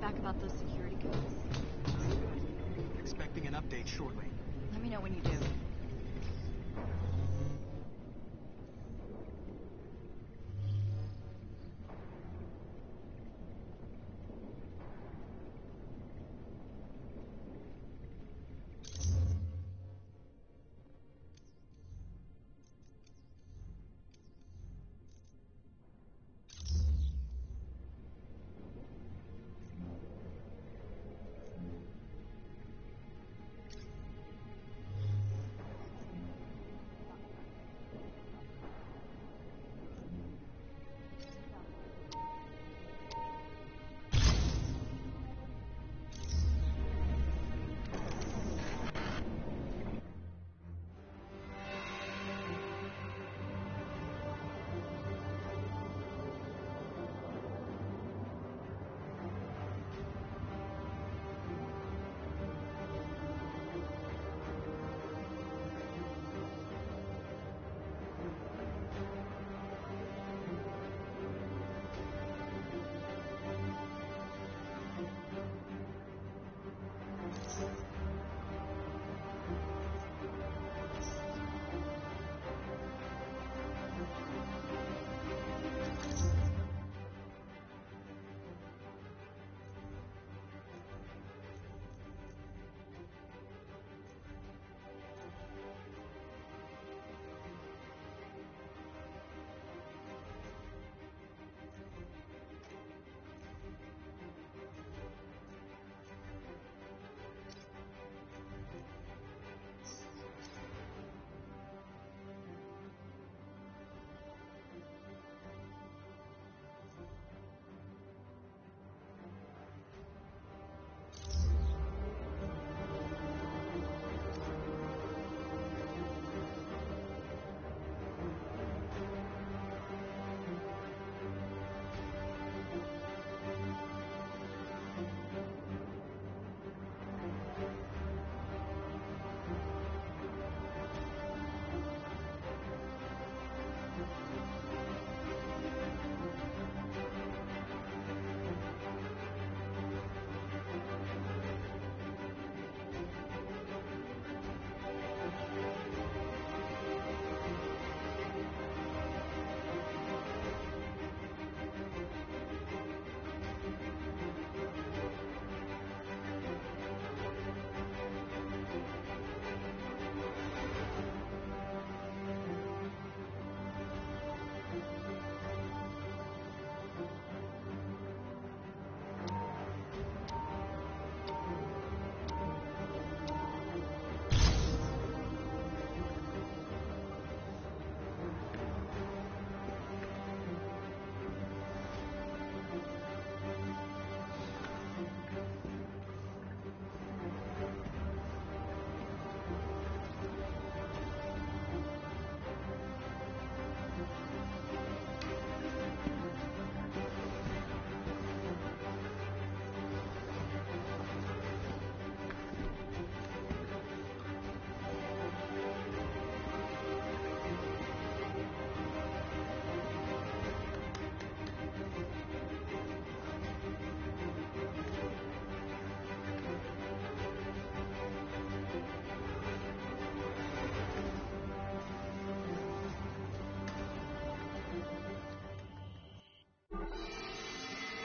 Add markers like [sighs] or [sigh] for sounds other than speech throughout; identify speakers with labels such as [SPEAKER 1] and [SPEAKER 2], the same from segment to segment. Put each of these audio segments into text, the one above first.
[SPEAKER 1] back about those security codes?
[SPEAKER 2] Expecting an update shortly.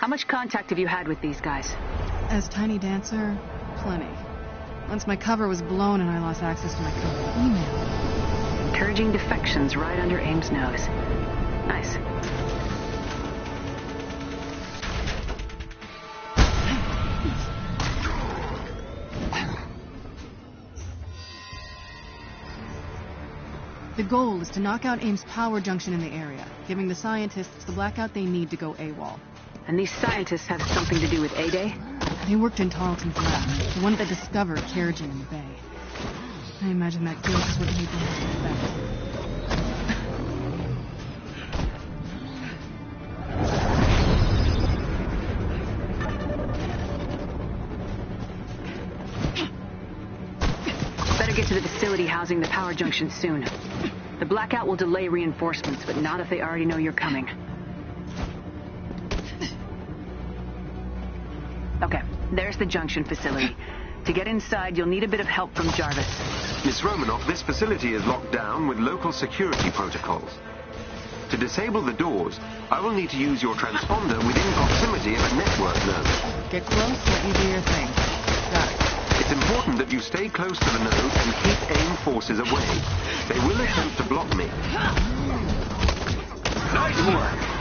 [SPEAKER 3] How much contact have you had with these guys?
[SPEAKER 4] As Tiny Dancer, plenty. Once my cover was blown and I lost access to my company email.
[SPEAKER 3] Encouraging defections right under AIM's nose. Nice.
[SPEAKER 4] The goal is to knock out AIM's power junction in the area, giving the scientists the blackout they need to go AWOL.
[SPEAKER 3] And these scientists have something to do with A-Day?
[SPEAKER 4] They worked in Tarleton's lab, the one that discovered Terrigen in the bay. I imagine that guilt is what made them suspect.
[SPEAKER 3] Better get to the facility housing the power junction soon. The blackout will delay reinforcements, but not if they already know you're coming. There's the junction facility. To get inside, you'll need a bit of help from Jarvis.
[SPEAKER 5] Miss Romanoff, this facility is locked down with local security protocols. To disable the doors, I will need to use your transponder within proximity of a network node.
[SPEAKER 4] Get close, let you do your thing. Got it.
[SPEAKER 5] It's important that you stay close to the node and keep AIM forces away. They will attempt to block me. Nice work!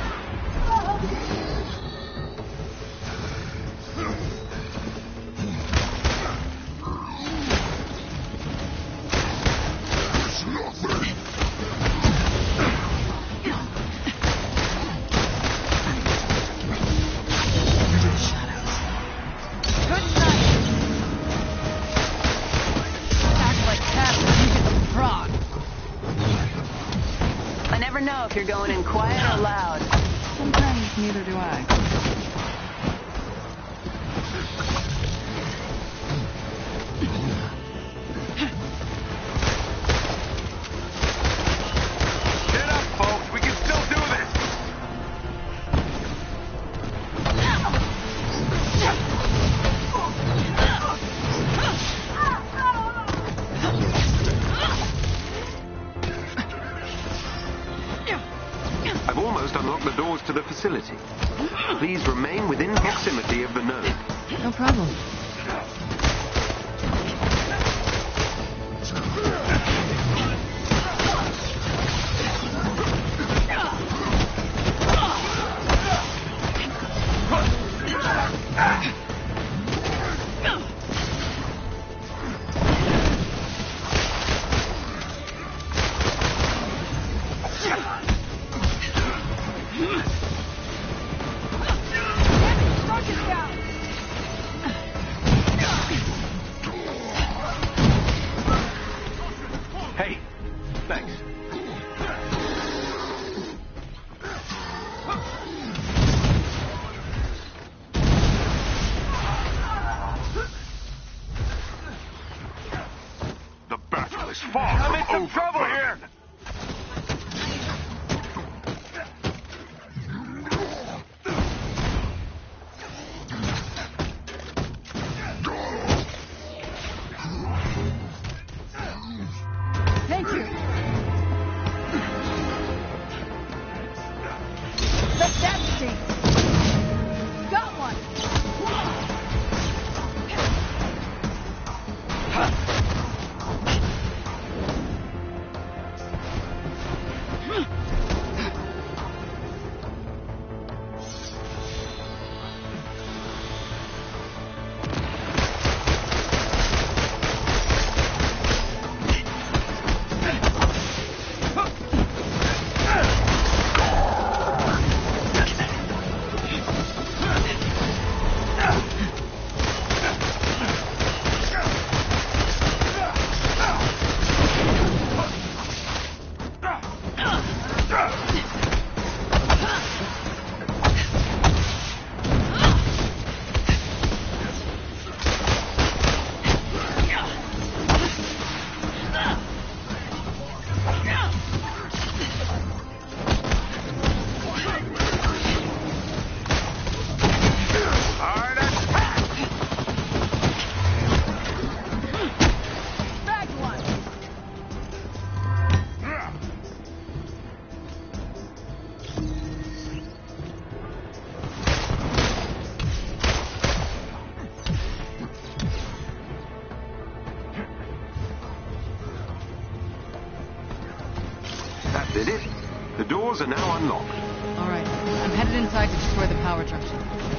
[SPEAKER 5] Doors are now unlocked.
[SPEAKER 4] All right. I'm headed inside to destroy the power junction.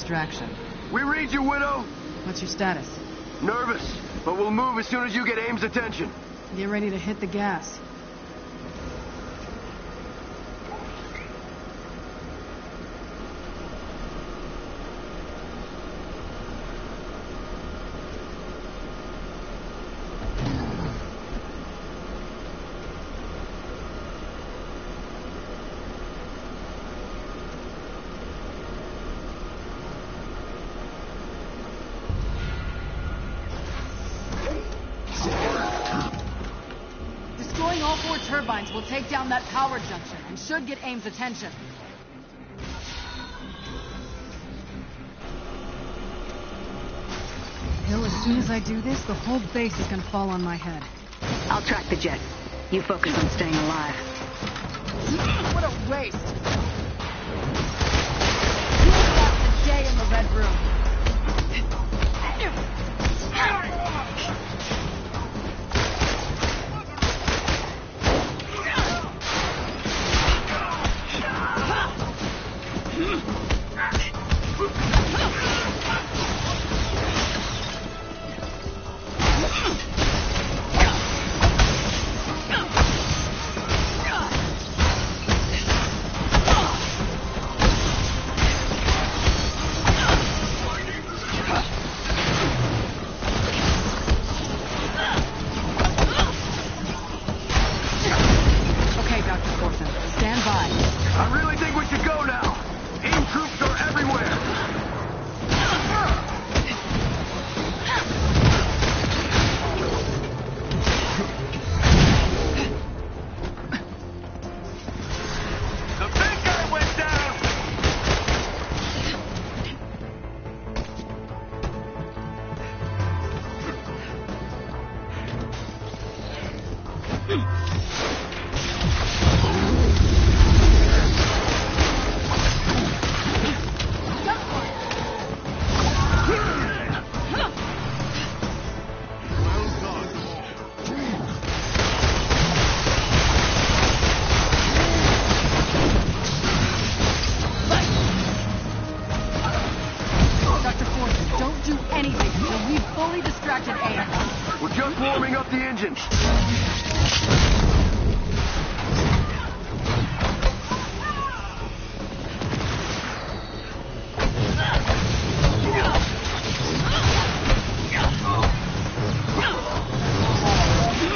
[SPEAKER 6] distraction.
[SPEAKER 7] We read you, Widow.
[SPEAKER 6] What's your status?
[SPEAKER 7] Nervous, but we'll move as soon as you get AIM's attention.
[SPEAKER 6] Get ready to hit the gas. should get AIM's attention. Hill, as soon as I do this, the whole base is gonna fall on my head.
[SPEAKER 3] I'll track the jet. You focus on staying alive.
[SPEAKER 4] What a waste! Who the day in the Red Room?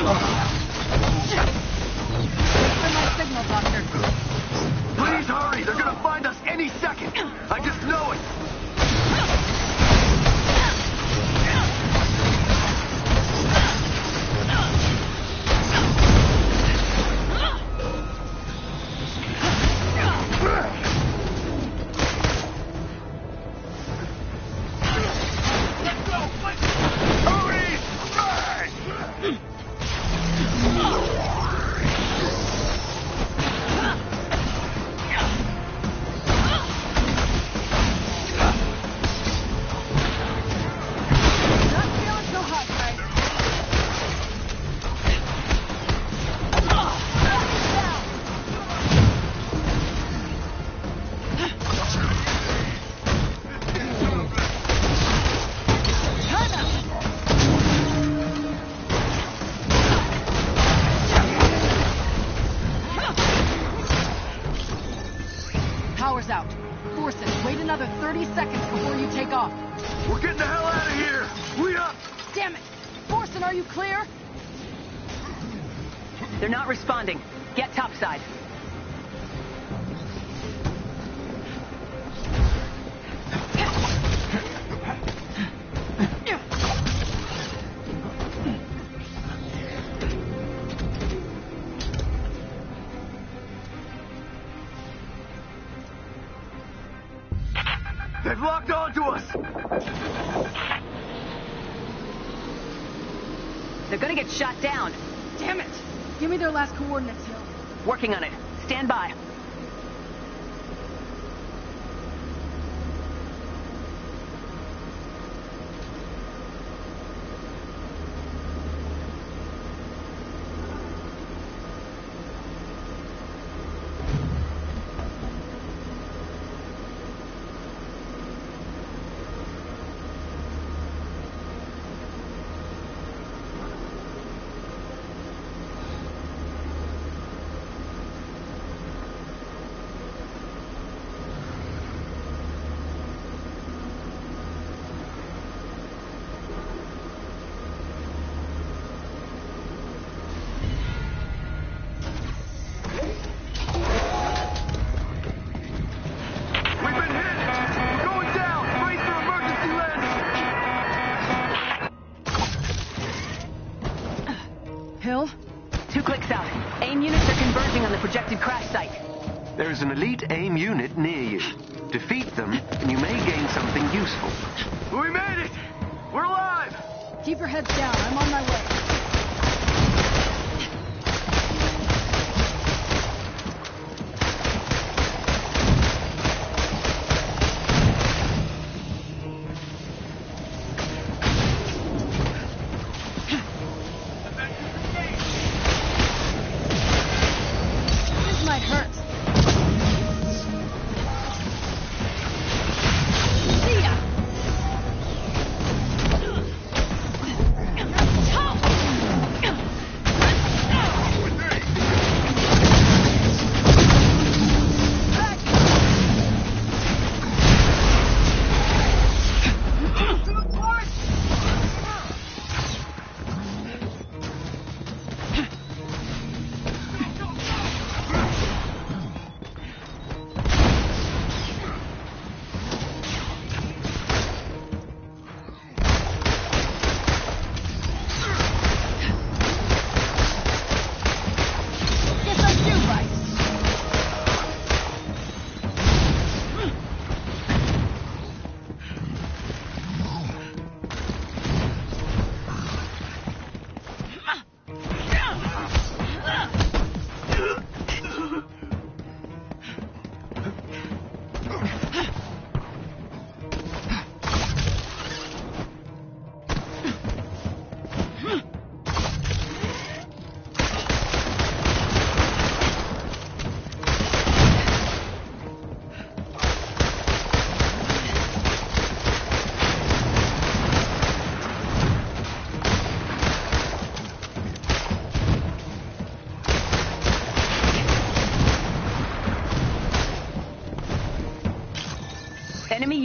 [SPEAKER 3] 了。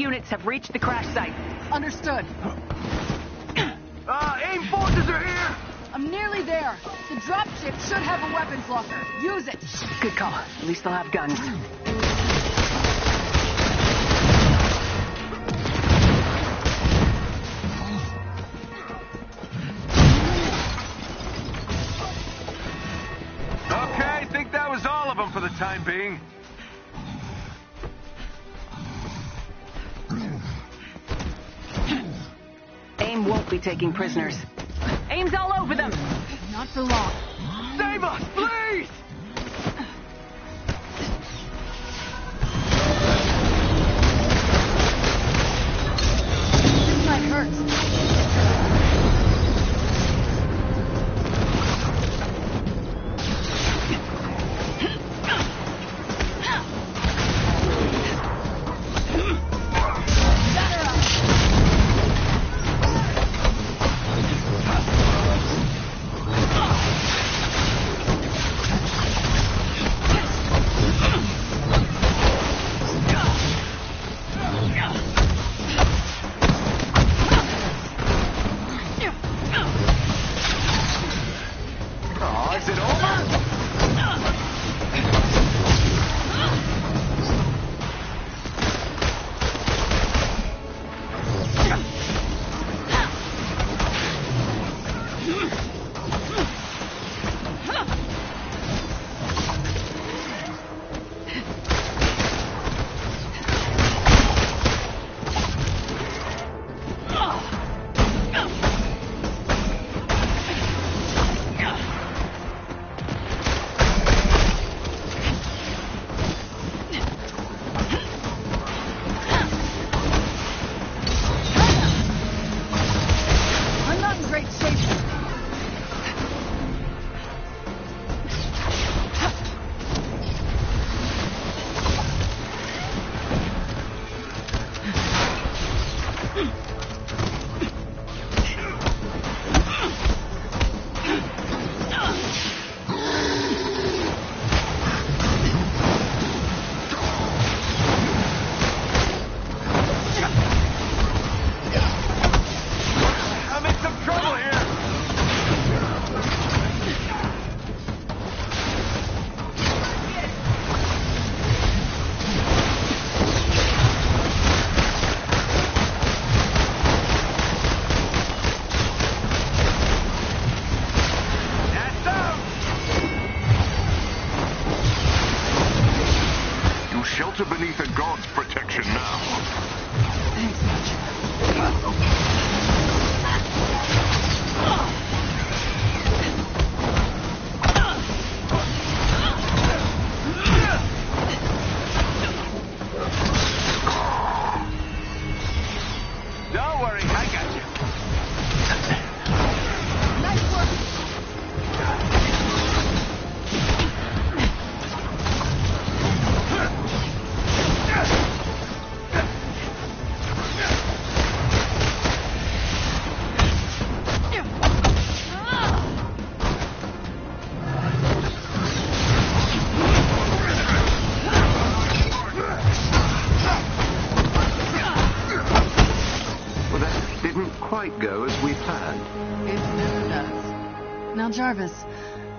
[SPEAKER 3] Units have reached the crash site.
[SPEAKER 4] Understood.
[SPEAKER 7] Uh, AIM forces are here!
[SPEAKER 4] I'm nearly there. The dropship should have a weapons locker. Use it.
[SPEAKER 3] Good call. At least they'll have guns.
[SPEAKER 7] Okay, think that was all of them for the time being.
[SPEAKER 3] Taking prisoners.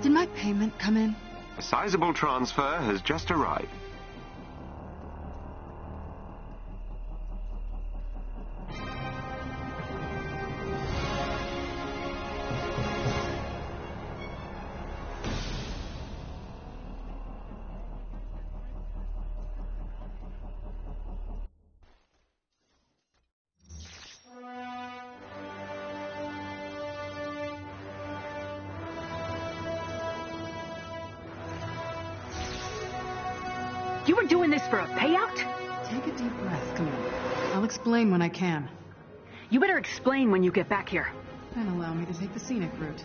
[SPEAKER 4] Did my payment come in?
[SPEAKER 5] A sizable transfer has just arrived.
[SPEAKER 4] Explain when I can.
[SPEAKER 3] You better explain when you get back here.
[SPEAKER 4] And allow me to take the scenic route.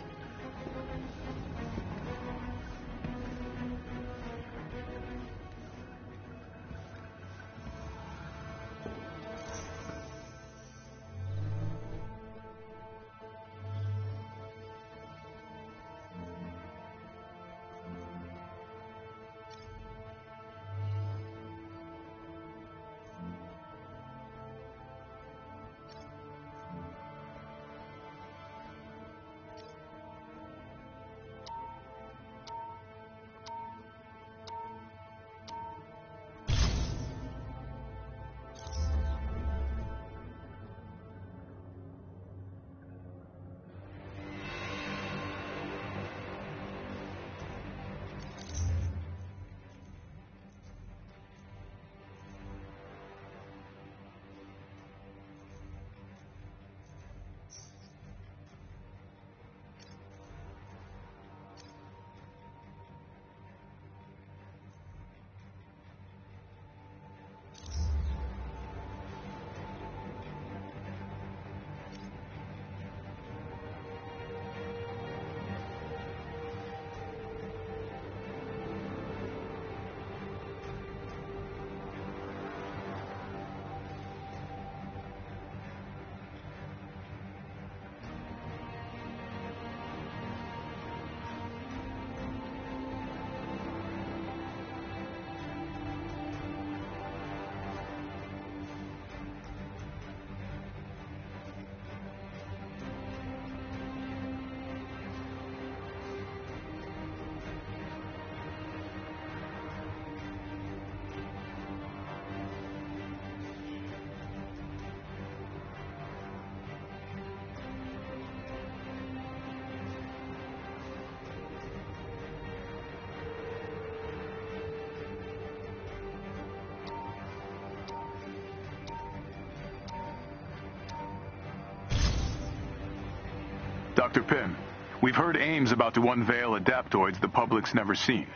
[SPEAKER 8] AIM's about to unveil adaptoids the public's never seen.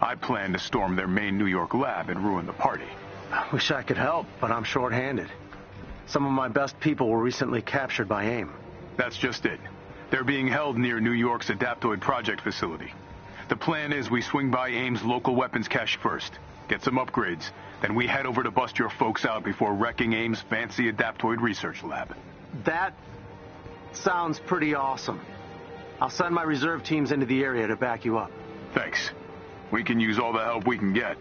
[SPEAKER 8] I plan to storm their main New York lab and ruin the party.
[SPEAKER 9] I wish I could help, but I'm short-handed. Some of my best people were recently captured by AIM.
[SPEAKER 8] That's just it. They're being held near New York's Adaptoid Project facility. The plan is we swing by AIM's local weapons cache first, get some upgrades, then we head over to bust your folks out before wrecking AIM's fancy Adaptoid research lab.
[SPEAKER 9] That sounds pretty awesome. I'll send my reserve teams into the area to back you up.
[SPEAKER 8] Thanks. We can use all the help we can get.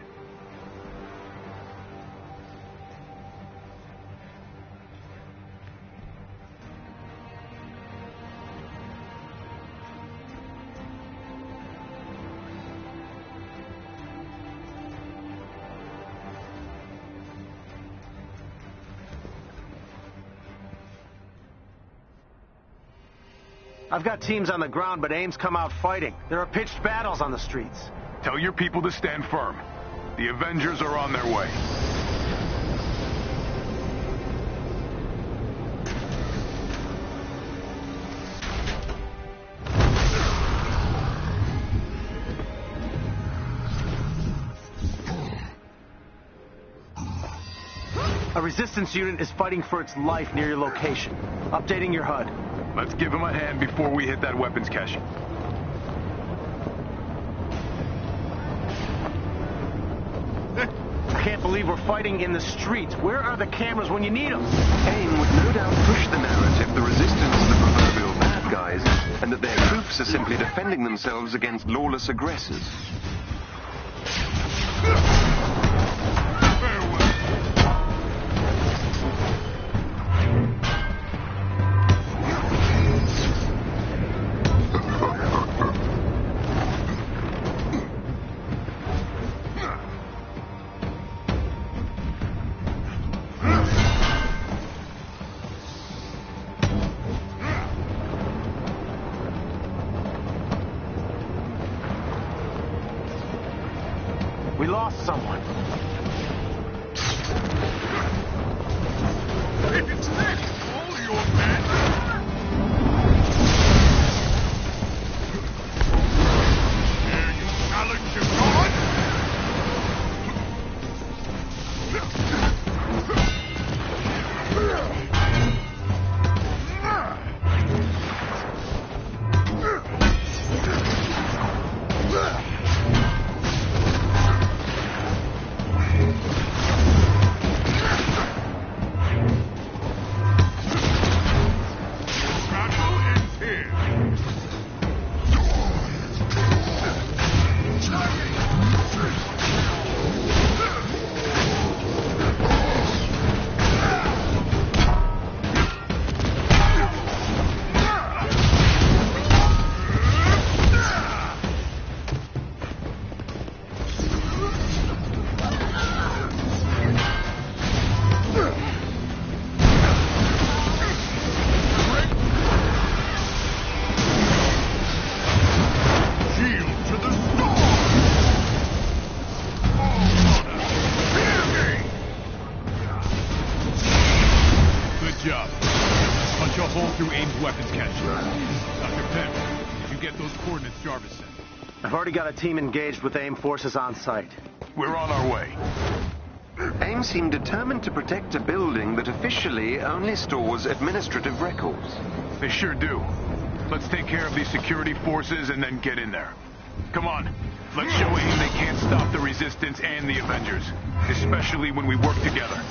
[SPEAKER 9] I've got teams on the ground, but AIM's come out fighting. There are pitched battles on the streets.
[SPEAKER 8] Tell your people to stand firm. The Avengers are on their way.
[SPEAKER 9] A resistance unit is fighting for its life near your location. Updating your HUD.
[SPEAKER 8] Let's give him a hand before we hit that weapons cache.
[SPEAKER 9] I [laughs] can't believe we're fighting in the streets. Where are the cameras when you need them?
[SPEAKER 5] AIM would no doubt push the narrative the resistance are the proverbial bad guys, and that their troops are simply defending themselves against lawless aggressors.
[SPEAKER 9] Already got a team engaged with AIM forces on site.
[SPEAKER 8] We're on our way.
[SPEAKER 5] AIM seem determined to protect a building that officially only stores administrative records.
[SPEAKER 8] They sure do. Let's take care of these security forces and then get in there. Come on. Let's show AIM they can't stop the Resistance and the Avengers. Especially when we work together.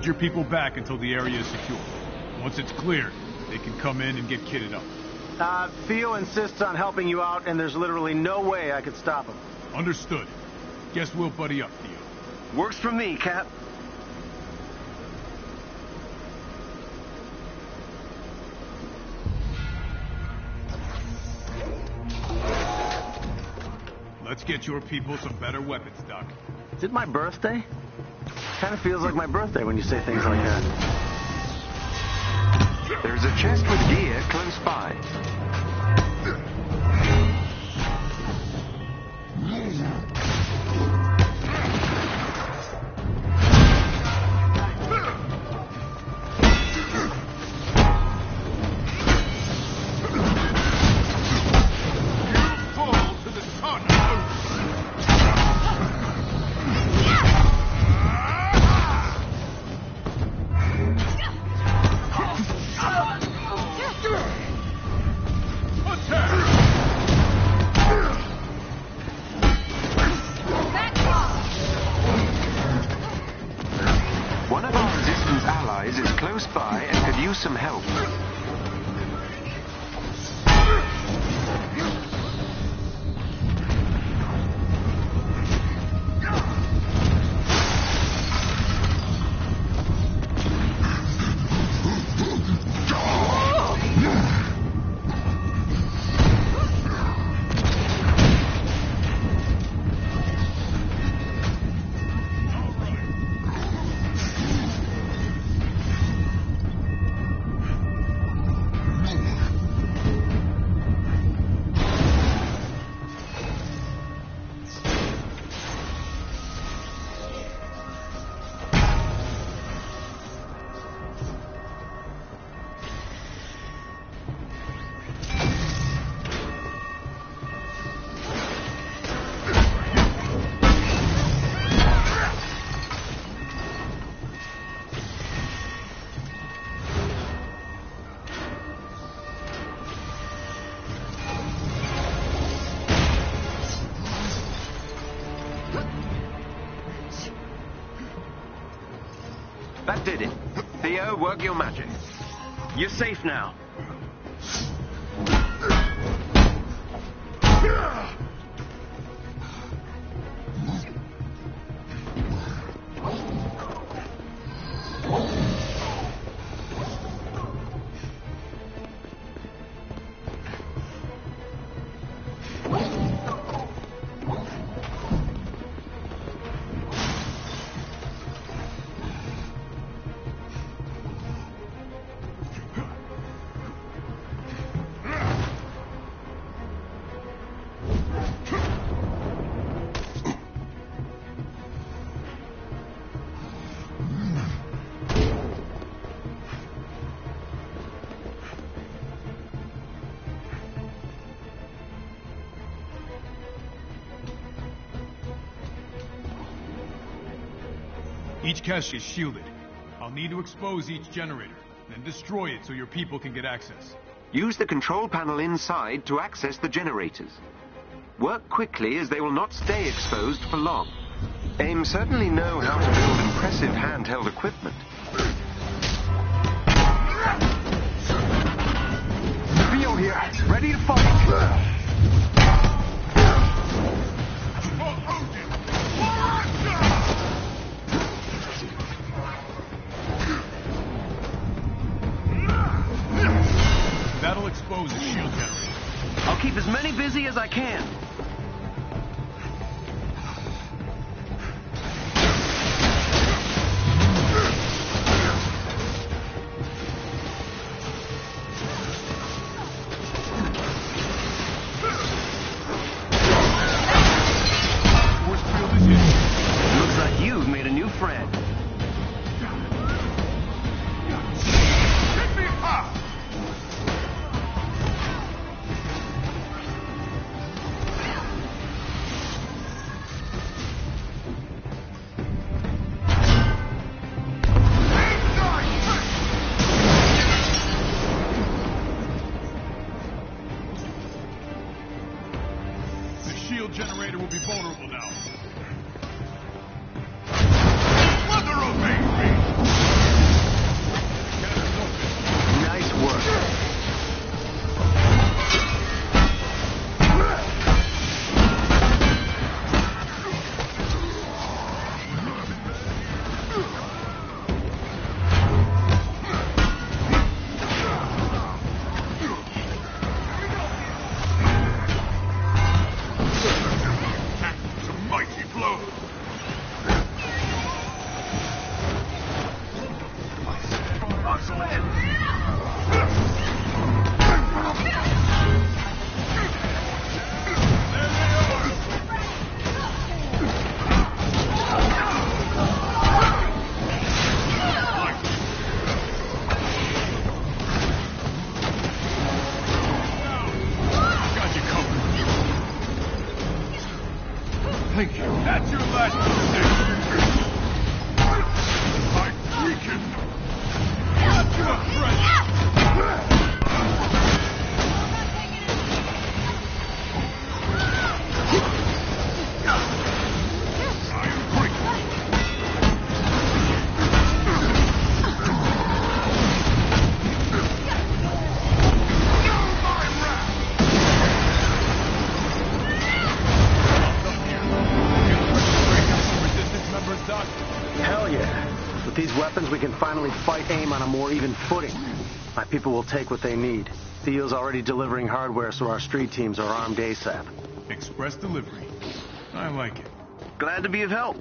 [SPEAKER 8] Hold your people back until the area is secure. Once it's clear, they can come in and get kitted up.
[SPEAKER 9] Uh, Theo insists on helping you out, and there's literally no way I could stop him.
[SPEAKER 8] Understood. Guess we'll buddy up, Theo.
[SPEAKER 5] Works for me, Cap.
[SPEAKER 8] Let's get your people some better weapons, Doc.
[SPEAKER 9] Is it my birthday? Kind of feels like my birthday when you say things like that.
[SPEAKER 5] There is a chest with gear close by. And could use some help. Work your magic.
[SPEAKER 9] You're safe now.
[SPEAKER 8] Each cache is shielded. I'll need to expose each generator, then destroy it so your people can get access.
[SPEAKER 5] Use the control panel inside to access the generators. Work quickly as they will not stay exposed for long. AIM certainly know how to build impressive handheld equipment.
[SPEAKER 7] Theo here, ready to fight.
[SPEAKER 9] As I can. Can finally fight AIM on a more even footing. My people will take what they need. Theo's already delivering hardware, so our street teams are armed ASAP.
[SPEAKER 8] Express delivery. I like it.
[SPEAKER 9] Glad to be of help.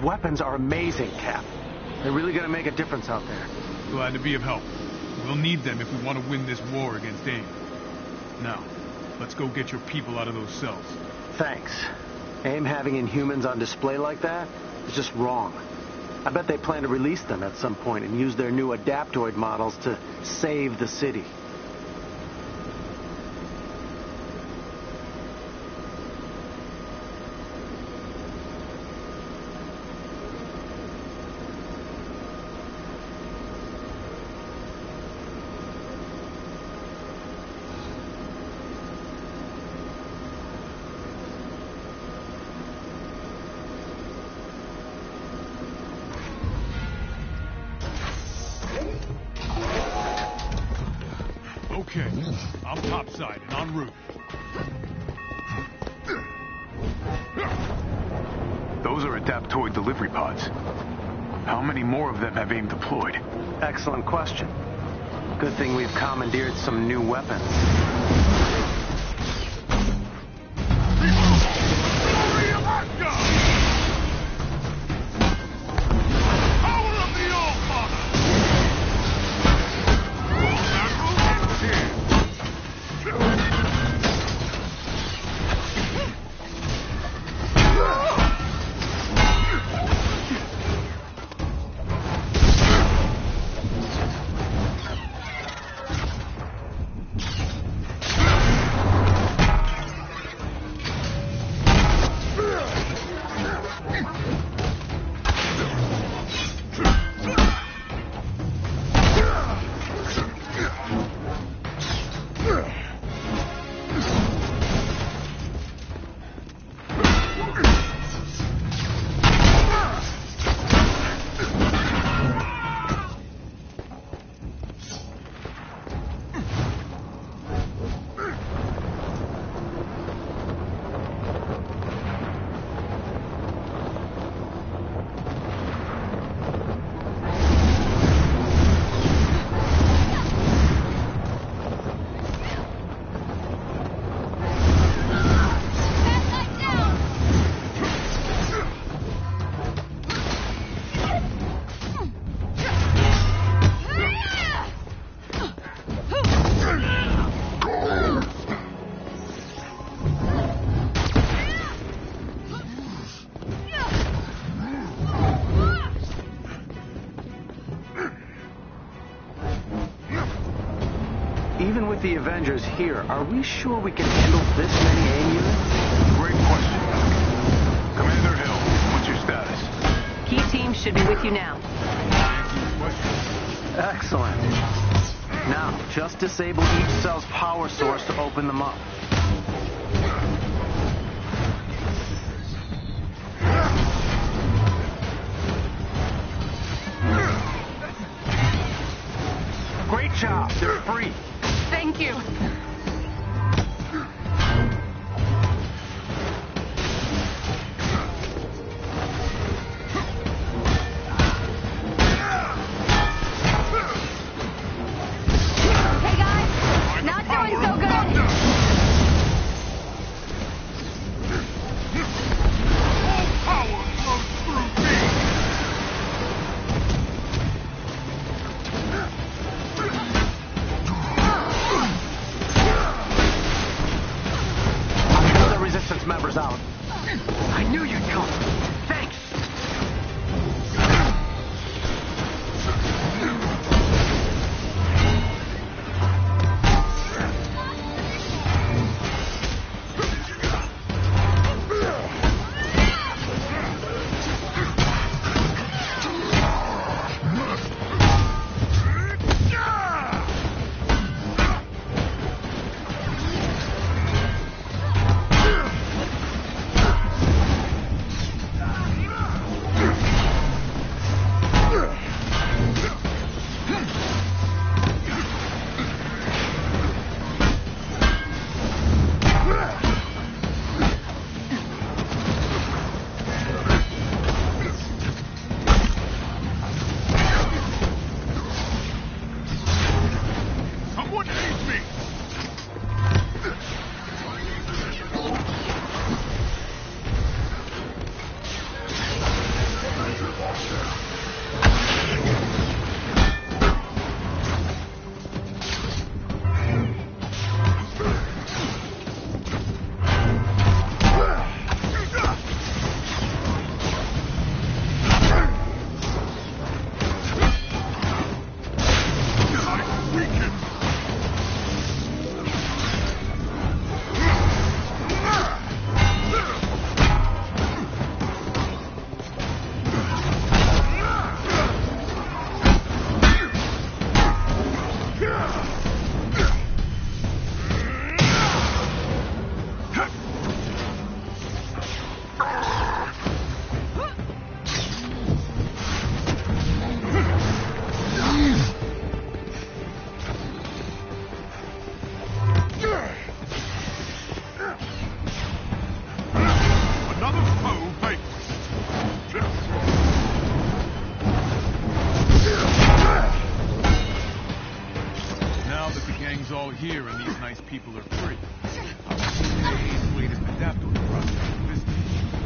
[SPEAKER 9] These weapons are amazing, Cap. They're really gonna make a difference out there.
[SPEAKER 8] Glad to be of help. We'll need them if we want to win this war against AIM. Now, let's go get your people out of those cells.
[SPEAKER 9] Thanks. AIM having Inhumans on display like that is just wrong. I bet they plan to release them at some point and use their new Adaptoid models to save the city.
[SPEAKER 7] With the Avengers here, are we sure we can handle this many AIM units?
[SPEAKER 8] Great question. Commander Hill, what's your status?
[SPEAKER 3] Key teams should be with you now.
[SPEAKER 8] Answer your.
[SPEAKER 7] Excellent. Now, just disable each cell's power source to open them up.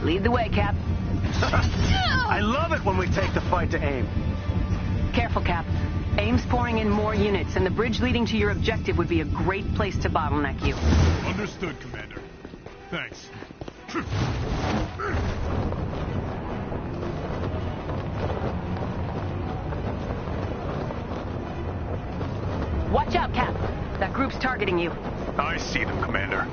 [SPEAKER 3] Lead the way, Cap. [laughs]
[SPEAKER 7] I love it when we take the fight to AIM.
[SPEAKER 3] Careful, Cap. AIM's pouring in more units, and the bridge leading to your objective would be a great place to bottleneck you.
[SPEAKER 8] Understood, Commander. Thanks.
[SPEAKER 3] Watch out, Cap. That group's targeting you.
[SPEAKER 8] I see them, Commander.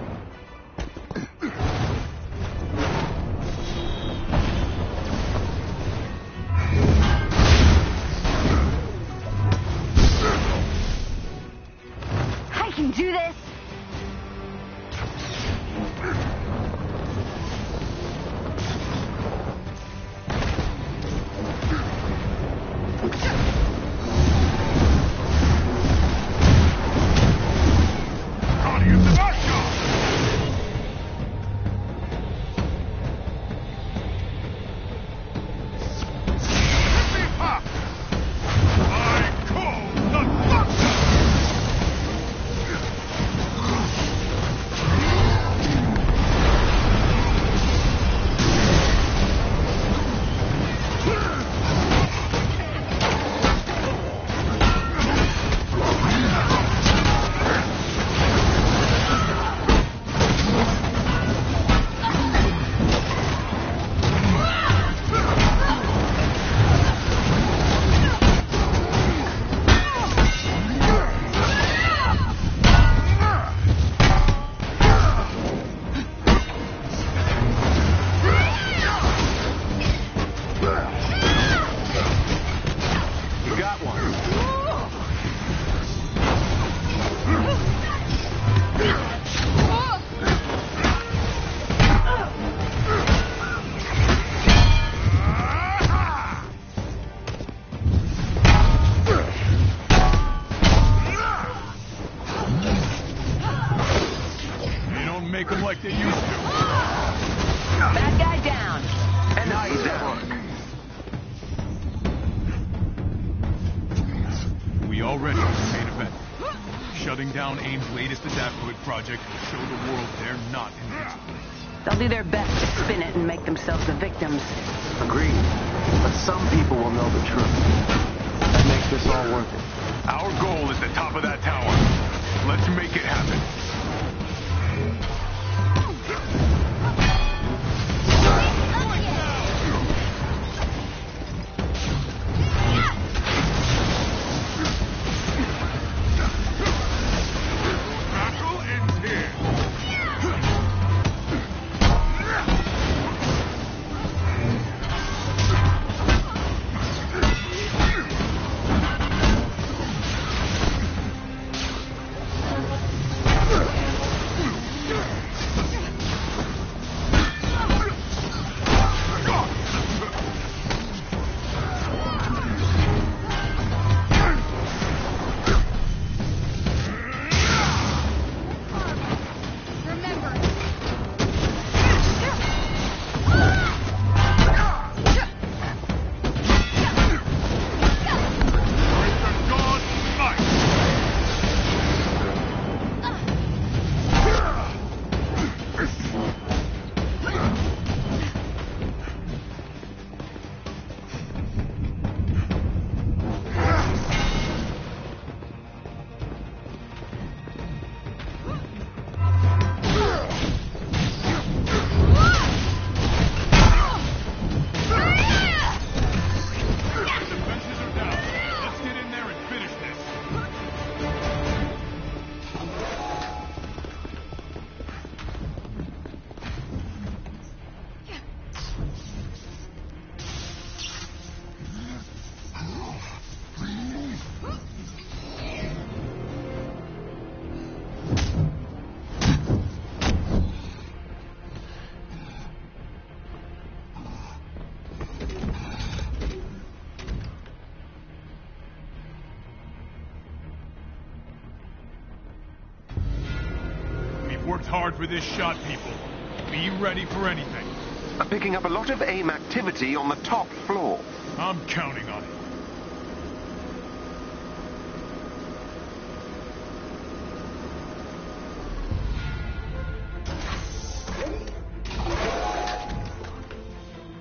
[SPEAKER 8] For
[SPEAKER 9] this
[SPEAKER 8] shot, people. Be ready for anything.
[SPEAKER 5] I'm picking up a lot of AIM activity on the top floor.
[SPEAKER 8] I'm counting on it.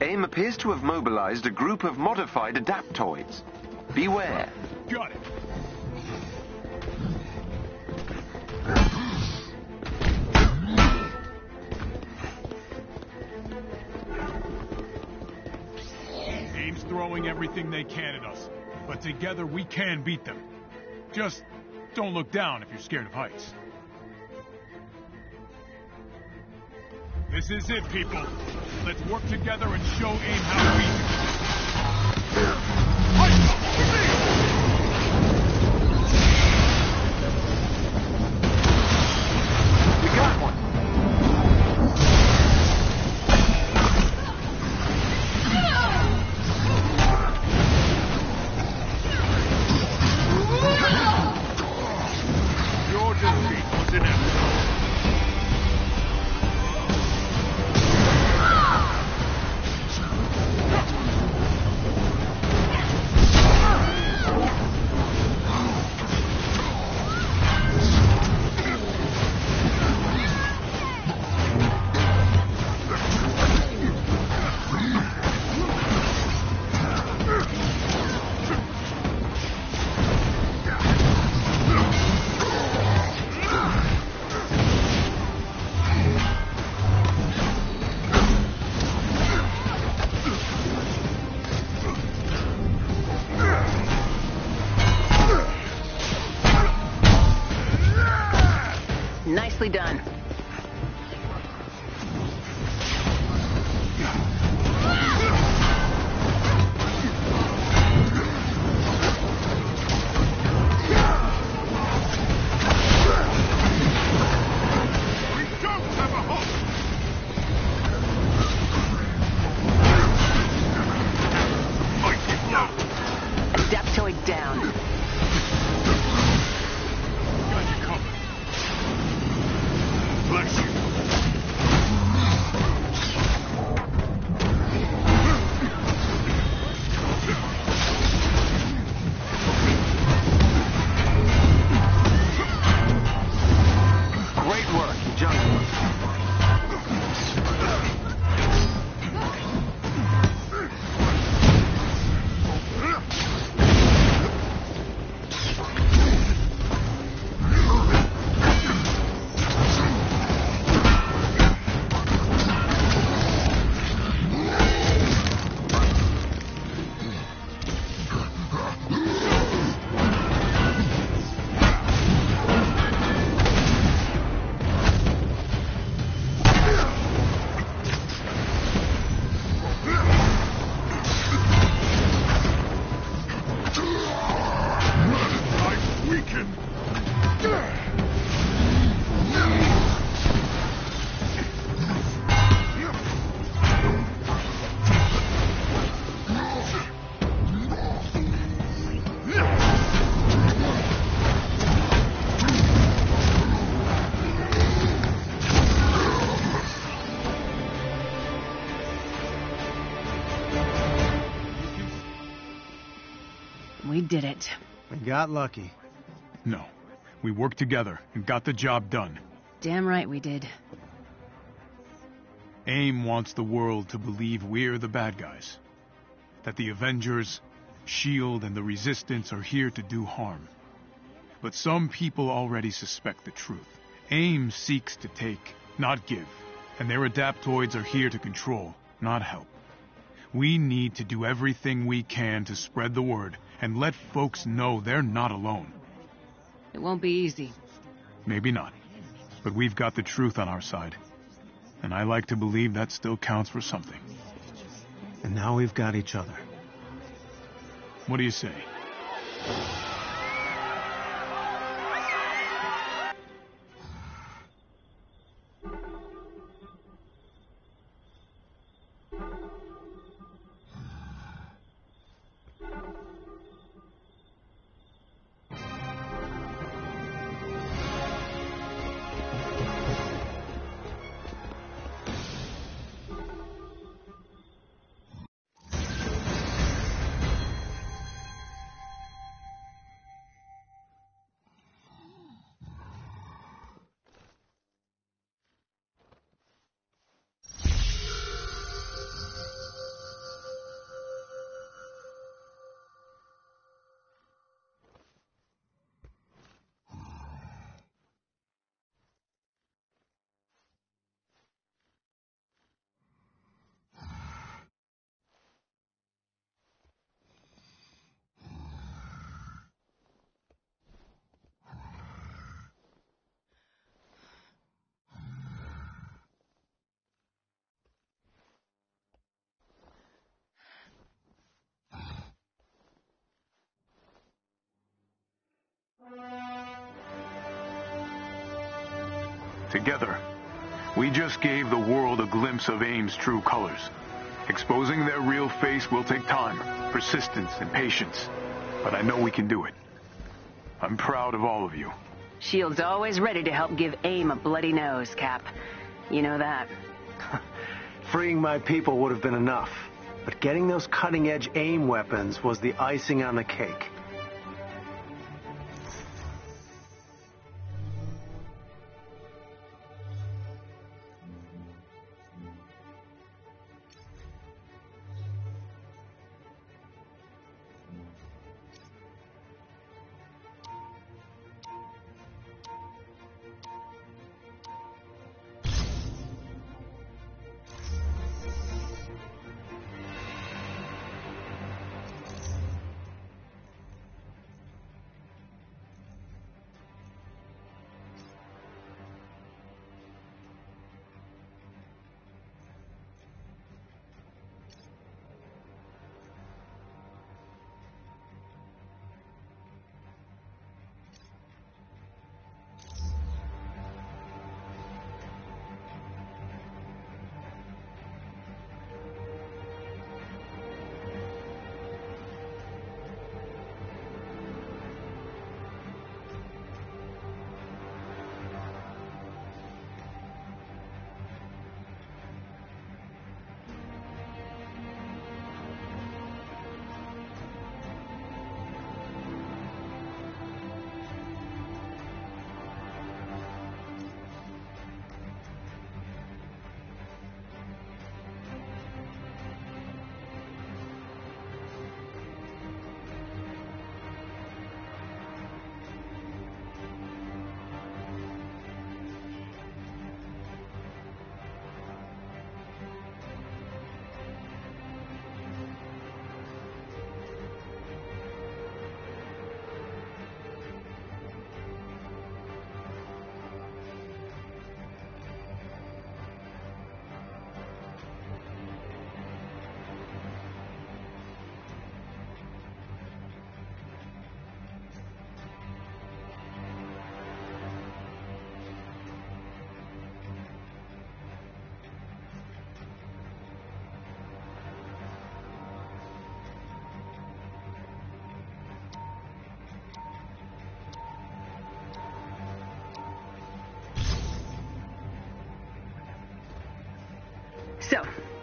[SPEAKER 5] AIM appears to have mobilized a group of modified adaptoids. Beware.
[SPEAKER 8] Got it. Everything they can at us, but together we can beat them. Just don't look down if you're scared of heights. This is it, people. Let's work together and show AIM how we. Heights
[SPEAKER 3] done.
[SPEAKER 4] Did it.
[SPEAKER 9] We got lucky.
[SPEAKER 8] No. We worked together and got the job done.
[SPEAKER 4] Damn right we did.
[SPEAKER 8] AIM wants the world to believe we're the bad guys. That the Avengers, S.H.I.E.L.D., and the Resistance are here to do harm. But some people already suspect the truth. AIM seeks to take, not give. And their adaptoids are here to control, not help. We need to do everything we can to spread the word and let folks know they're not alone.
[SPEAKER 4] It won't be easy.
[SPEAKER 8] Maybe not. But we've got the truth on our side. And I like to believe that still counts for something.
[SPEAKER 9] And now we've got each other.
[SPEAKER 8] What do you say? Gave the world a glimpse of AIM's true colors. Exposing their real face will take time, persistence, and patience. But I know we can do it. I'm proud of all of you.
[SPEAKER 3] Shield's always ready to help give AIM a bloody nose, Cap. You know that. [laughs]
[SPEAKER 9] Freeing my people would have been enough. But getting those cutting-edge AIM weapons was the icing on the cake.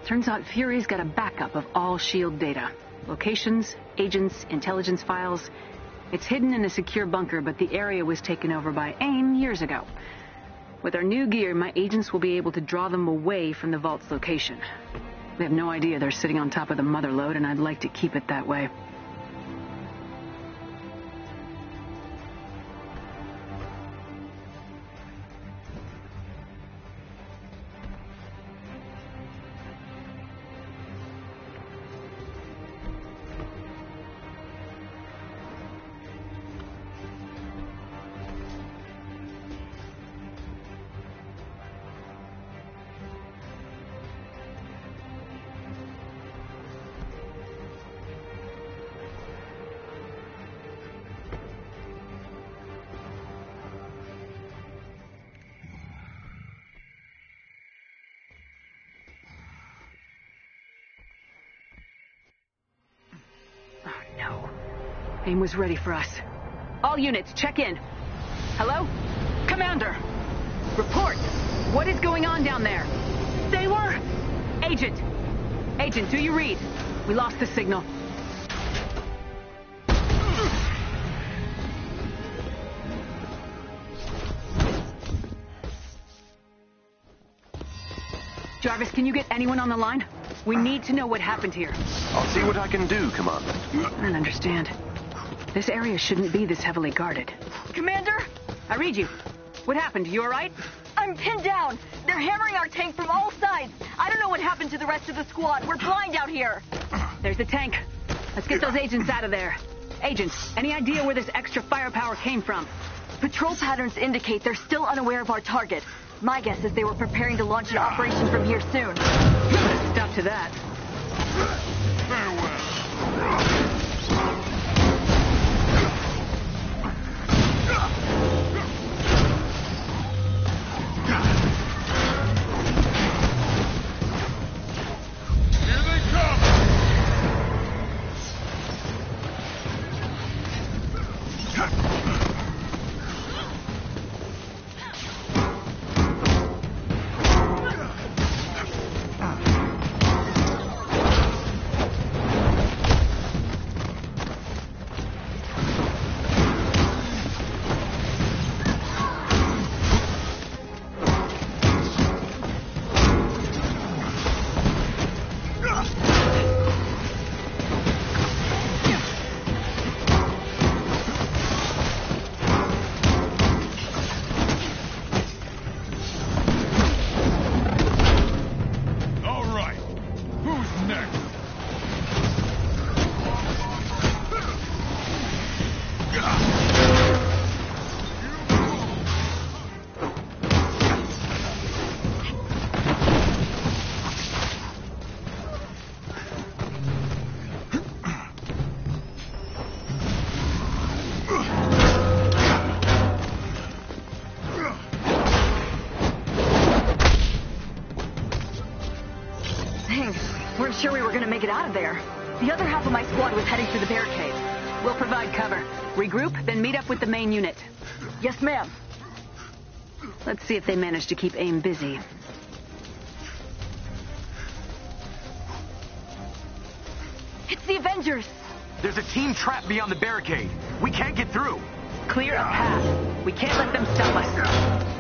[SPEAKER 3] Turns out Fury's got a backup of all SHIELD data. Locations, agents, intelligence files. It's hidden in a secure bunker, but the area was taken over by AIM years ago. With our new gear, my agents will be able to draw them away from the vault's location. They have no idea they're sitting on top of the mother lode, and I'd like to keep it that way. Was ready for us. All units, check in. Hello? Commander! Report! What is going on down there? They were... Agent! Agent, do you read? We lost the signal. Jarvis, can you get anyone on the line? We need to know what happened here.
[SPEAKER 5] I'll see what I can do, Commander.
[SPEAKER 3] I don't understand. This area shouldn't be this heavily guarded.
[SPEAKER 1] Commander,
[SPEAKER 3] I read you. What happened? You alright?
[SPEAKER 1] I'm pinned down. They're hammering our tank from all sides. I don't know what happened to the rest of the squad. We're blind out here.
[SPEAKER 3] There's the tank. Let's get those agents out of there. Agents, any idea where this extra firepower came from?
[SPEAKER 1] Patrol patterns indicate they're still unaware of our target. My guess is they were preparing to launch an operation from here soon.
[SPEAKER 3] Stop to that.
[SPEAKER 1] Sure we were gonna make it out of there. The other half of my squad was heading for the barricade.
[SPEAKER 3] We'll provide cover. Regroup, then meet up with the main unit.
[SPEAKER 1] Yes, ma'am.
[SPEAKER 3] Let's see if they manage to keep AIM busy.
[SPEAKER 1] It's the Avengers.
[SPEAKER 2] There's a team trapped beyond the barricade. We can't get through.
[SPEAKER 3] Clear a path. We can't let them stop us.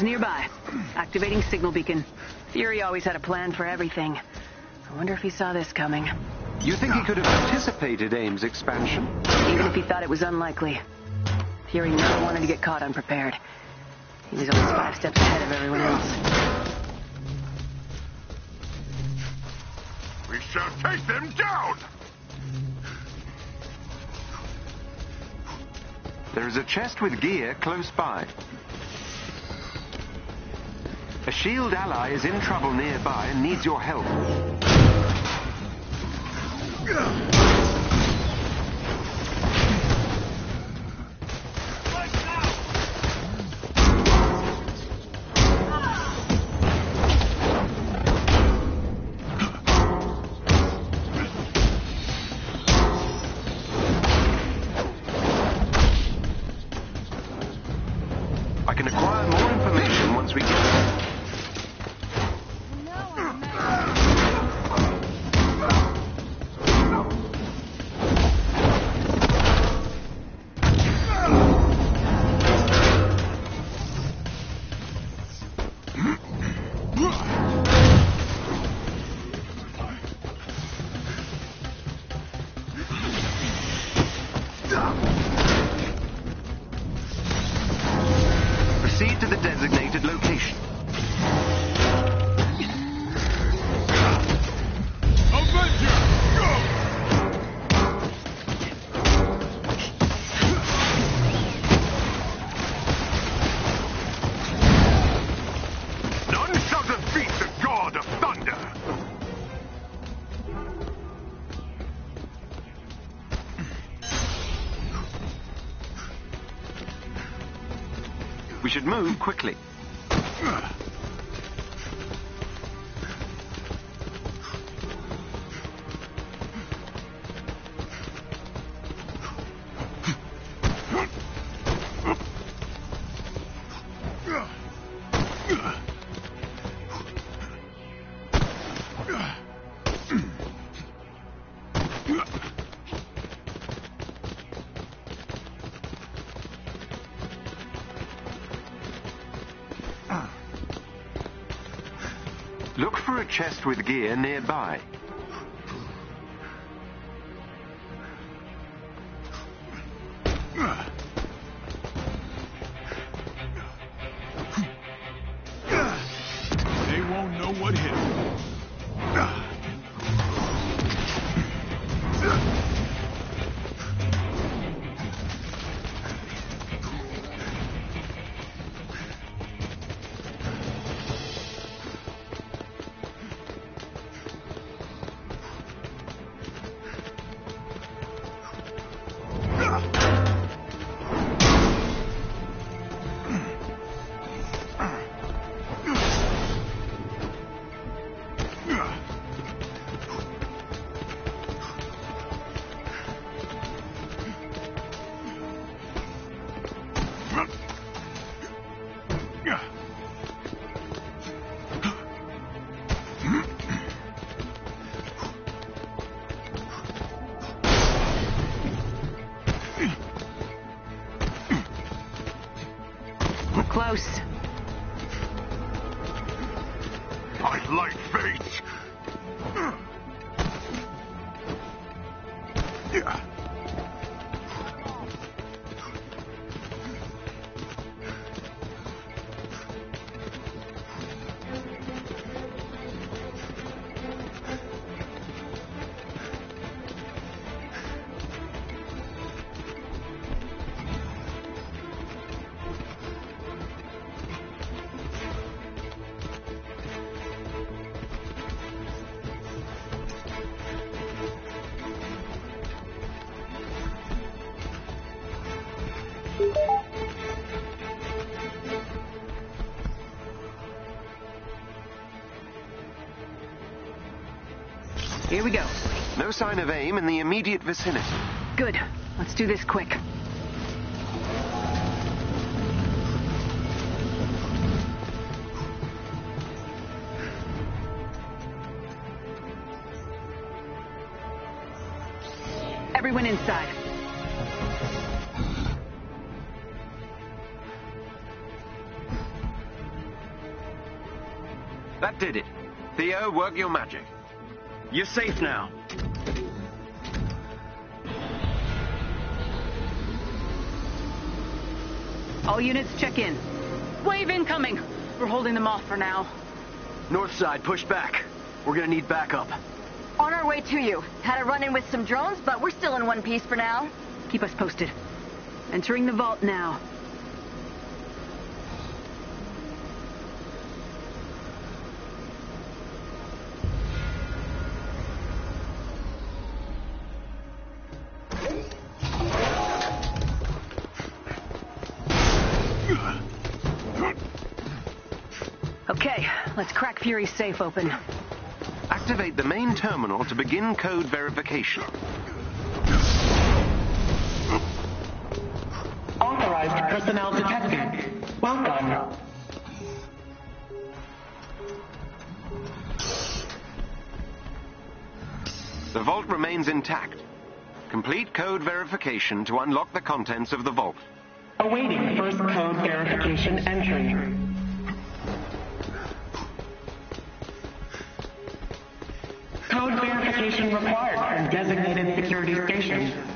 [SPEAKER 3] Is nearby. Activating signal beacon. Fury always had a plan for everything. I wonder if he saw this coming.
[SPEAKER 5] You think he could have anticipated AIM's expansion?
[SPEAKER 3] Even if he thought it was unlikely. Fury never wanted to get caught unprepared. He was always five steps ahead of everyone else.
[SPEAKER 8] We shall take them down!
[SPEAKER 5] There is a chest with gear close by. A shield ally is in trouble nearby and needs your help. Should move quickly. Chest with gear nearby.
[SPEAKER 8] Like fate.
[SPEAKER 5] Sign of AIM in the immediate vicinity.
[SPEAKER 3] Good. Let's do this quick. Everyone inside.
[SPEAKER 5] That did it. Theo, work your magic.
[SPEAKER 7] You're safe now.
[SPEAKER 3] All units check in. Wave incoming. We're holding them off for now.
[SPEAKER 7] North side, push back. We're gonna need backup.
[SPEAKER 1] On our way to you. Had a run-in with some drones, but we're still in one piece for now.
[SPEAKER 3] Keep us posted. Entering the vault now. Let's Fury's safe open.
[SPEAKER 5] Activate the main terminal to begin code verification.
[SPEAKER 10] Authorized personnel detected. Welcome.
[SPEAKER 5] The vault remains intact. Complete code verification to unlock the contents of the vault.
[SPEAKER 10] Awaiting first code verification entry. Required from designated security station.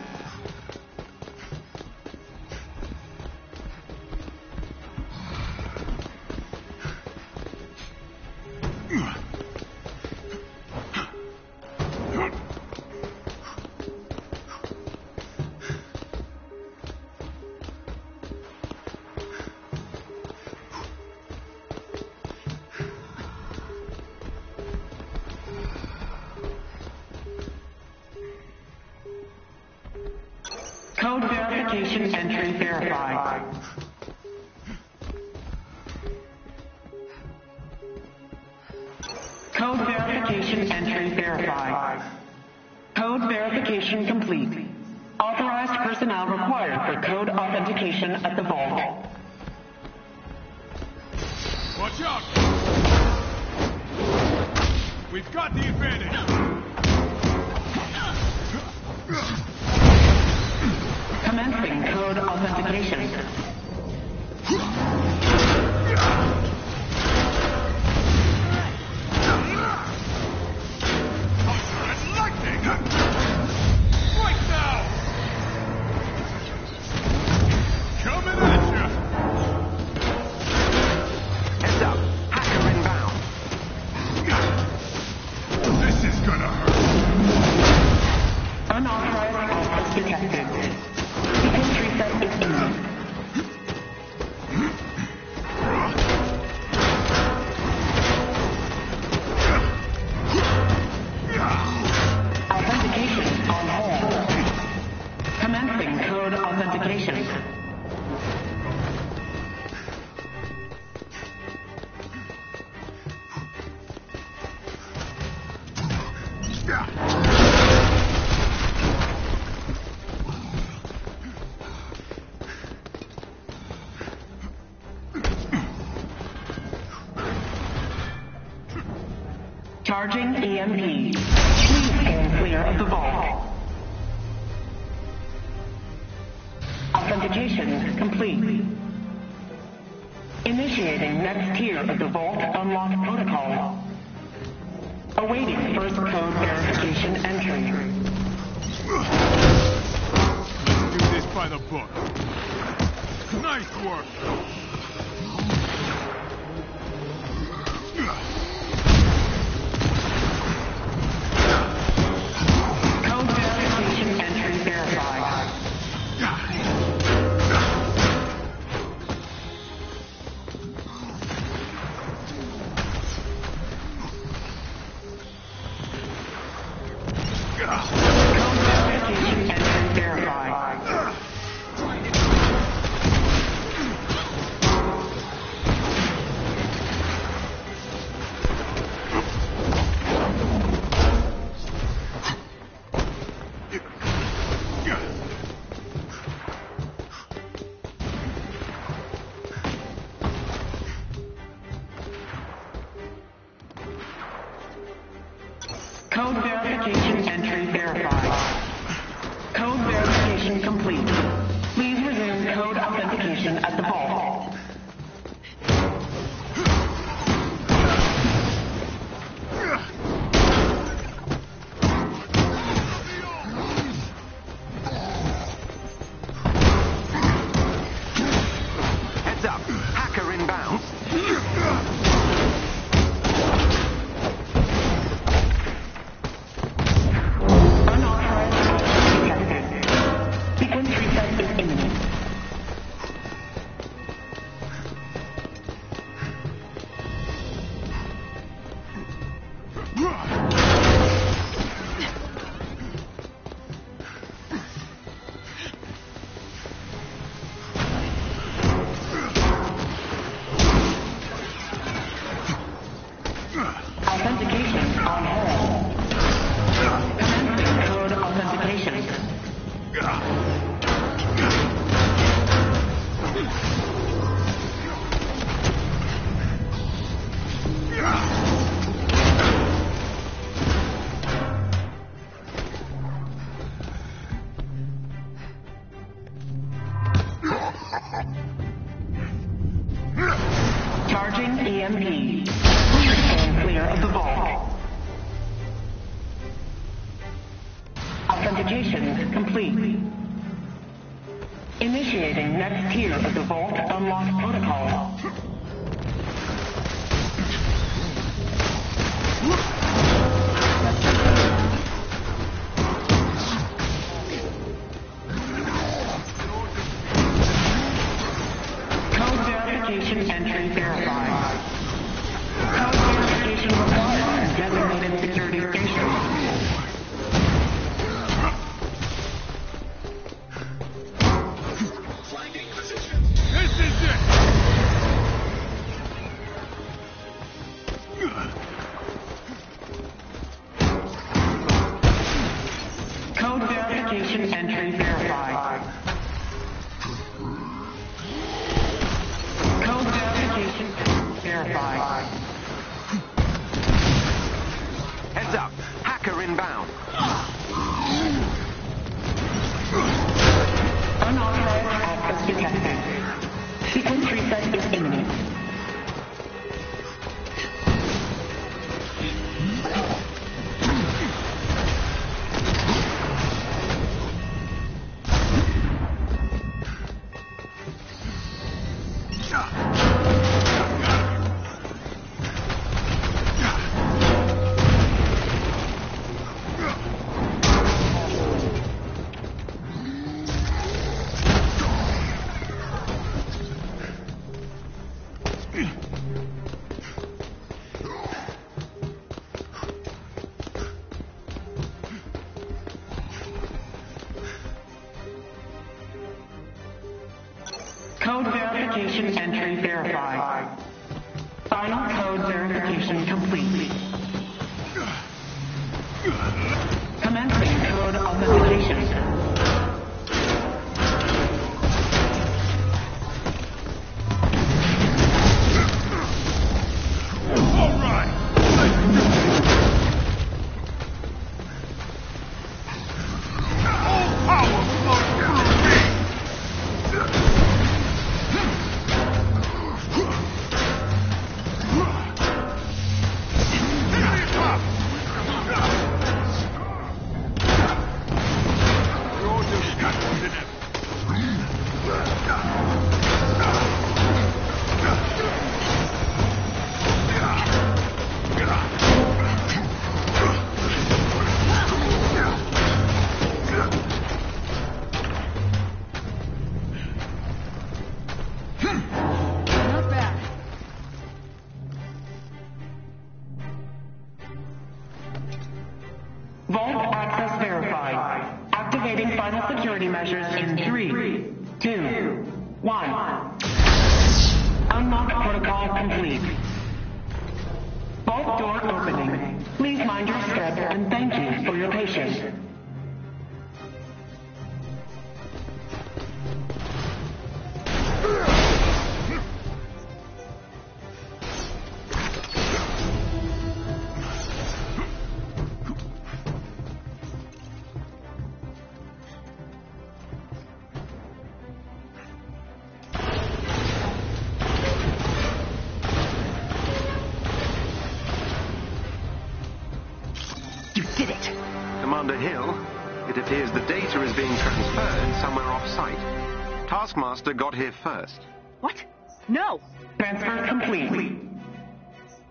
[SPEAKER 5] Taskmaster got here first.
[SPEAKER 3] What? No!
[SPEAKER 10] Transfer complete.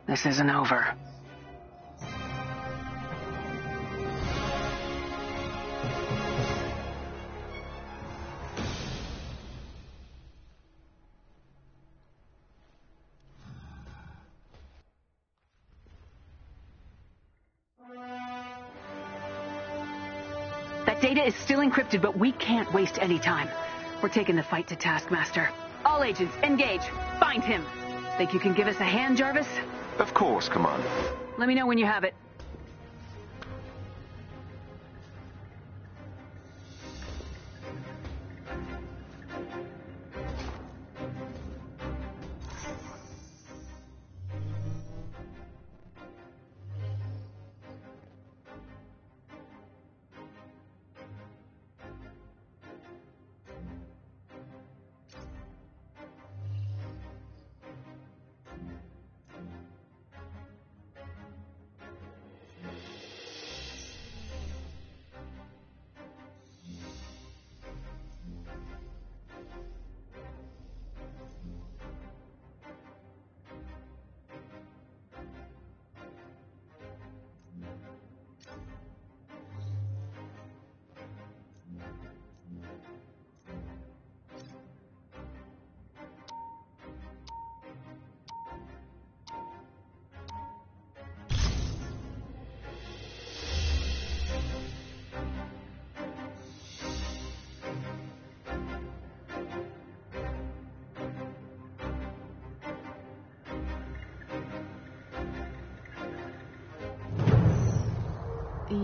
[SPEAKER 3] This isn't over. That data is still encrypted, but we can't waste any time. We're taking the fight to Taskmaster. All agents, engage. Find him. Think you can give us a hand, Jarvis?
[SPEAKER 5] Of course, Commander.
[SPEAKER 3] Let me know when you have it.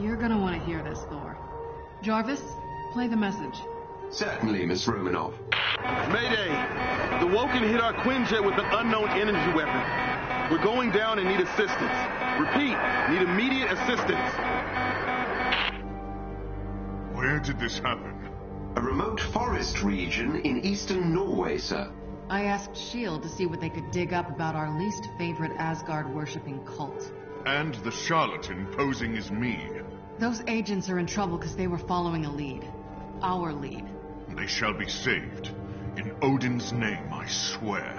[SPEAKER 4] You're gonna want to hear this, Thor. Jarvis, play the message.
[SPEAKER 5] Certainly, Miss Romanoff.
[SPEAKER 11] Mayday! The Woken hit our Quinjet with an unknown energy weapon. We're going down and need assistance. Repeat, need immediate assistance.
[SPEAKER 12] Where did this happen?
[SPEAKER 5] A remote forest region in eastern Norway, sir.
[SPEAKER 4] I asked S.H.I.E.L.D. to see what they could dig up about our least favorite Asgard worshipping cult.
[SPEAKER 12] And the charlatan posing as me.
[SPEAKER 4] Those agents are in trouble because they were following a lead. Our lead.
[SPEAKER 12] They shall be saved. In Odin's name, I swear.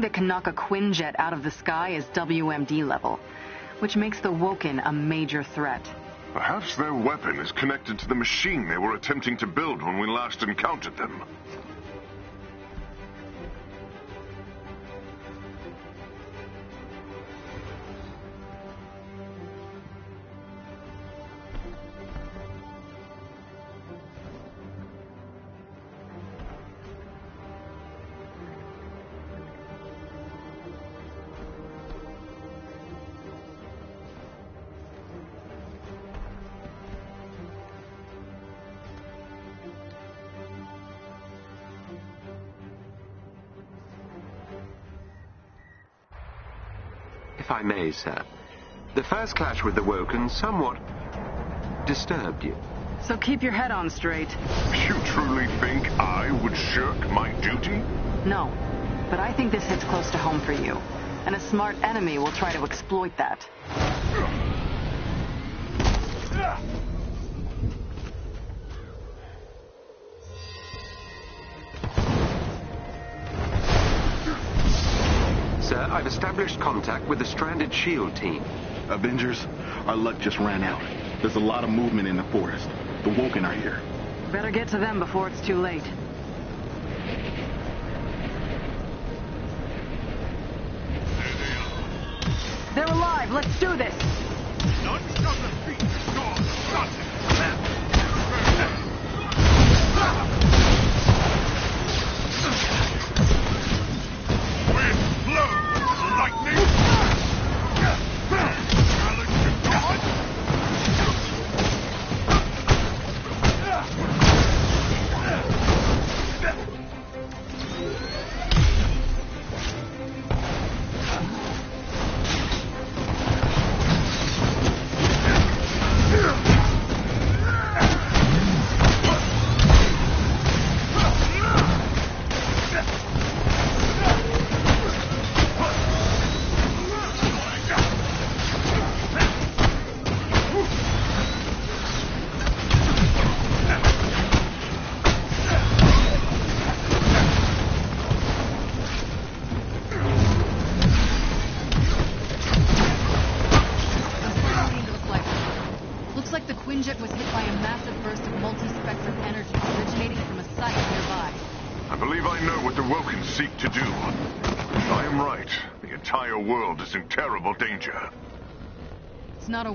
[SPEAKER 4] That can knock a Quinjet out of the sky is WMD level, which makes the Woken a major threat.
[SPEAKER 13] Perhaps their weapon is connected to the machine they were attempting to build when we last encountered them.
[SPEAKER 5] If I may, sir. The first clash with the Woken somewhat disturbed you.
[SPEAKER 4] So keep your head on straight.
[SPEAKER 13] You truly think I would shirk my duty?
[SPEAKER 4] No, but I think this hits close to home for you. And a smart enemy will try to exploit that.
[SPEAKER 5] Established contact with the stranded SHIELD team.
[SPEAKER 7] Avengers, our luck just ran out. There's a lot of movement in the forest. The Woken are here.
[SPEAKER 4] Better get to them before it's too late.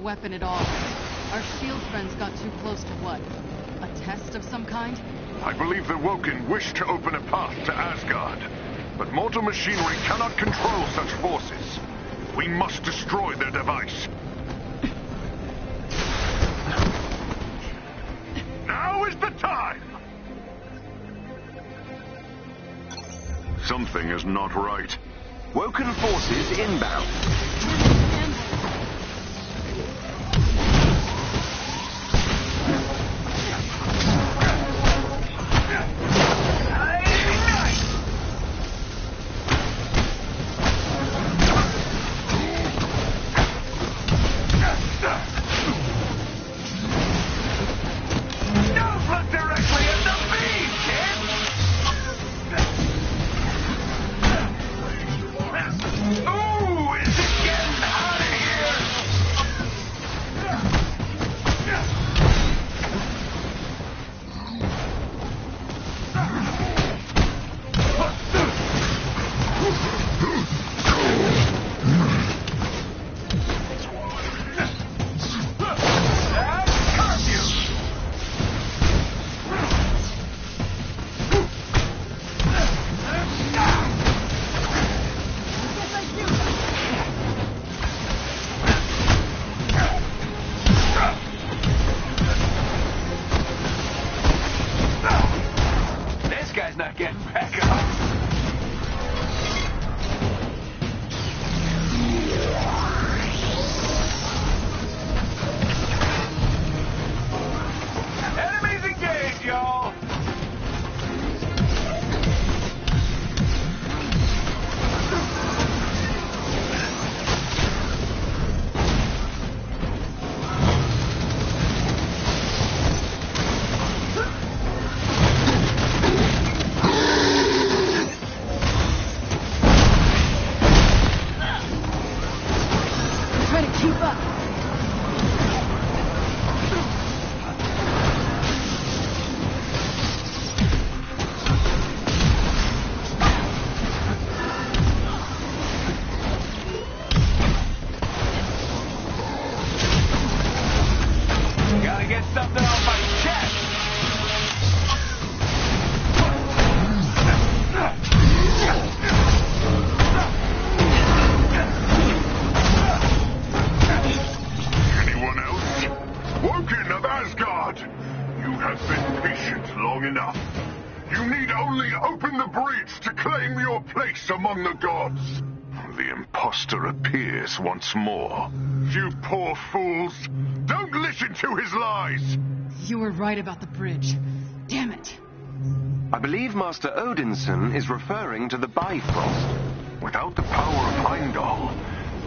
[SPEAKER 14] Weapon at all. Our shield friends got too close to what? A test of some kind?
[SPEAKER 13] I believe the Woken wish to open a path to Asgard. But mortal machinery cannot control such forces. We must destroy their device. Now is the time! Something is not right.
[SPEAKER 5] Woken forces inbound.
[SPEAKER 13] Once more. You poor fools! Don't listen to his lies!
[SPEAKER 4] You were right about the bridge. Damn it.
[SPEAKER 5] I believe Master Odinson is referring to the Bifrost.
[SPEAKER 13] Without the power of Heimdall,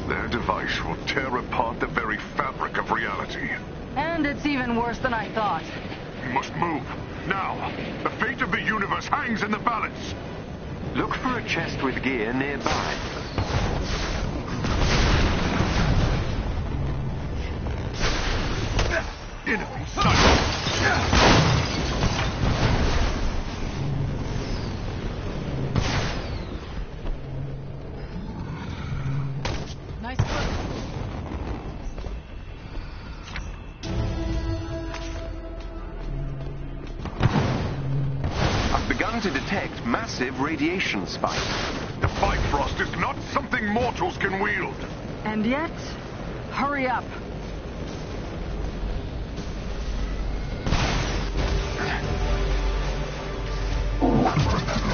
[SPEAKER 13] their device will tear apart the very fabric of reality.
[SPEAKER 3] And it's even worse than I thought.
[SPEAKER 13] We must move. Now. The fate of the universe hangs in the balance.
[SPEAKER 5] Look for a chest with gear nearby.
[SPEAKER 13] Enemy sighted.
[SPEAKER 4] Nice work.
[SPEAKER 5] I've begun to detect massive radiation spikes.
[SPEAKER 13] The Bifrost is not something mortals can wield.
[SPEAKER 3] And yet, hurry up.
[SPEAKER 13] Open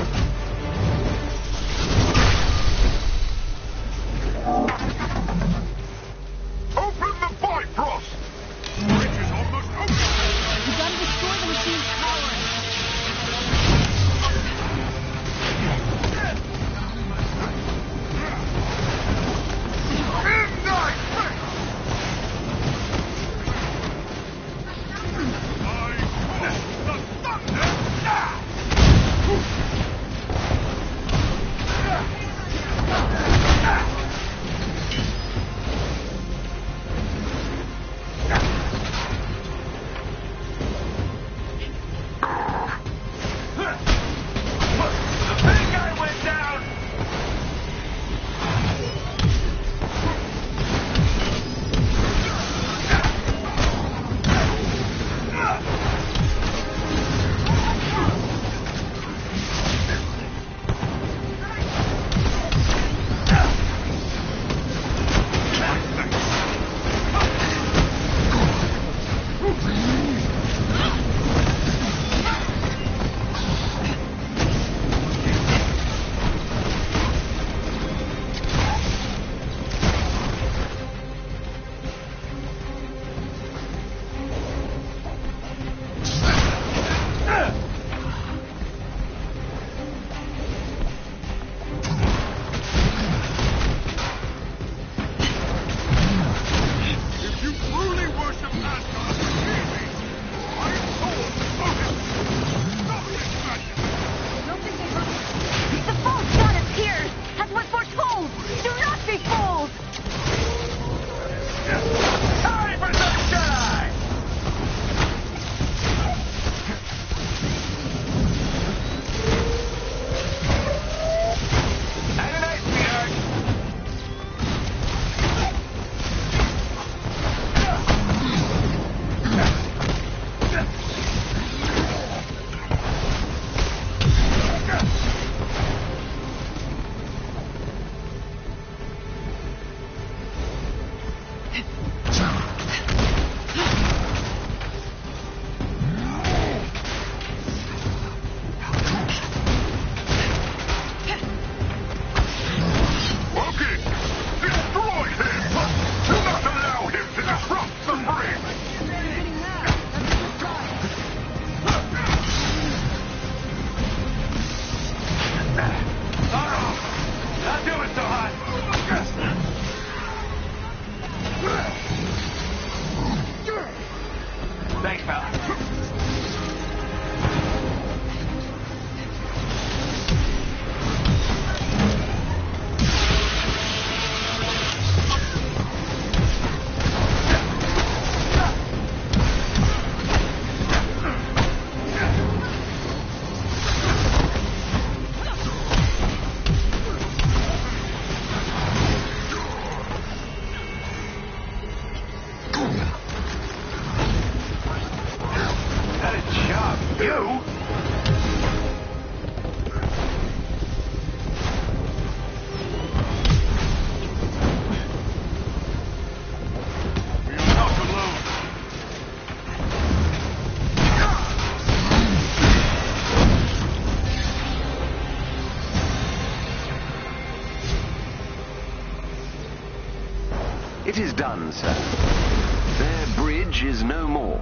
[SPEAKER 5] Their bridge is no more.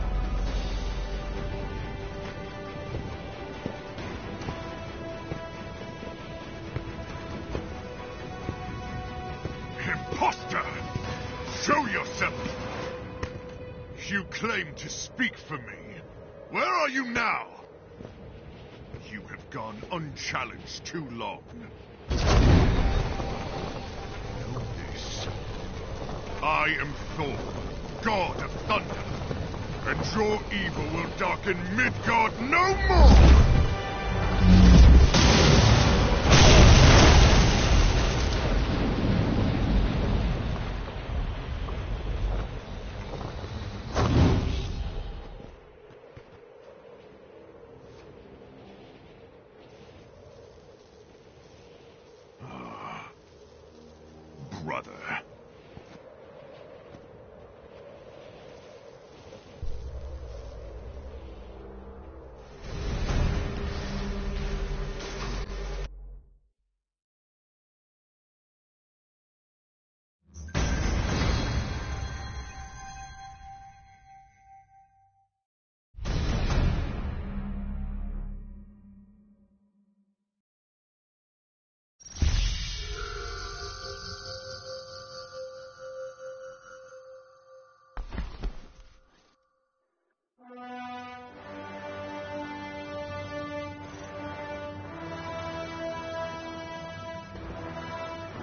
[SPEAKER 12] Imposter! Show yourself! You claim to speak for me. Where are you now? You have gone unchallenged too long. I am Thor, god of thunder, and your evil will darken Midgard no more!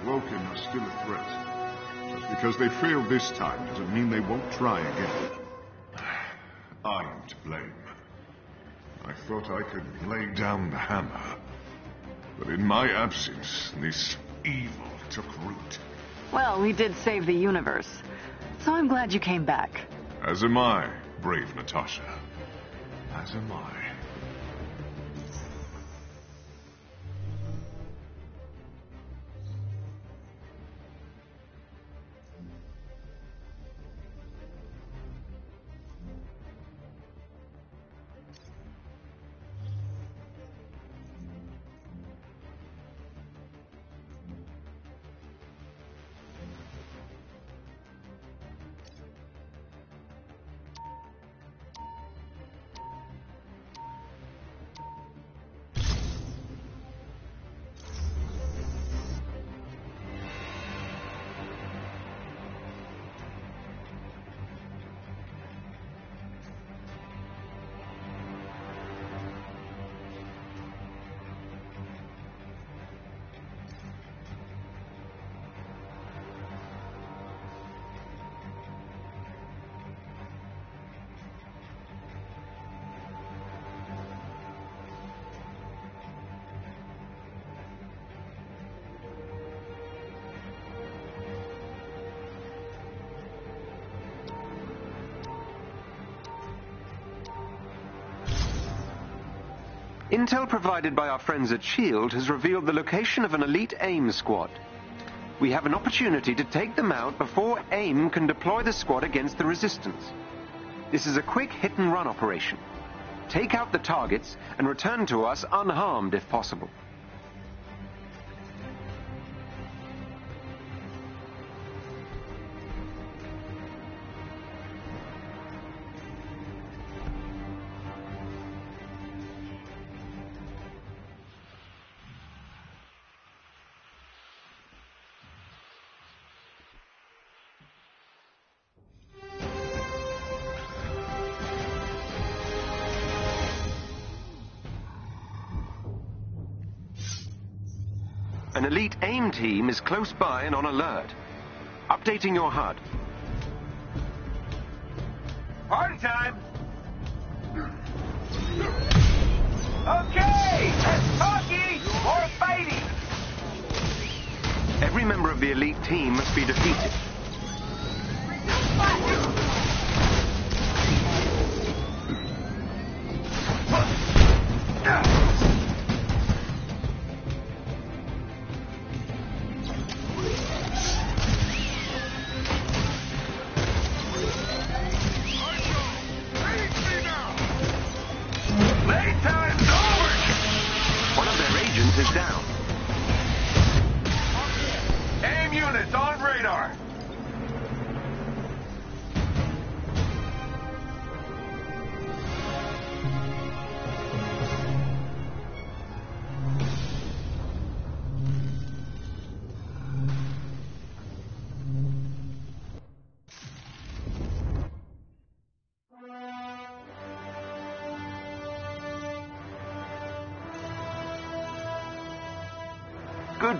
[SPEAKER 13] Woken are still a threat. Just because they failed this time doesn't mean they won't try again. [sighs] I am to blame. I thought I could lay down the hammer. But in my absence, this evil took root.
[SPEAKER 4] Well, we did save the universe. So I'm glad you came back.
[SPEAKER 13] As am I, brave Natasha. As am I.
[SPEAKER 5] Intel provided by our friends at S.H.I.E.L.D. has revealed the location of an elite AIM squad. We have an opportunity to take them out before AIM can deploy the squad against the resistance. This is a quick hit-and-run operation. Take out the targets and return to us unharmed if possible. Close by and on alert. Updating your HUD.
[SPEAKER 8] Party time! Okay! Less talky, more fighting!
[SPEAKER 5] Every member of the elite team must be defeated.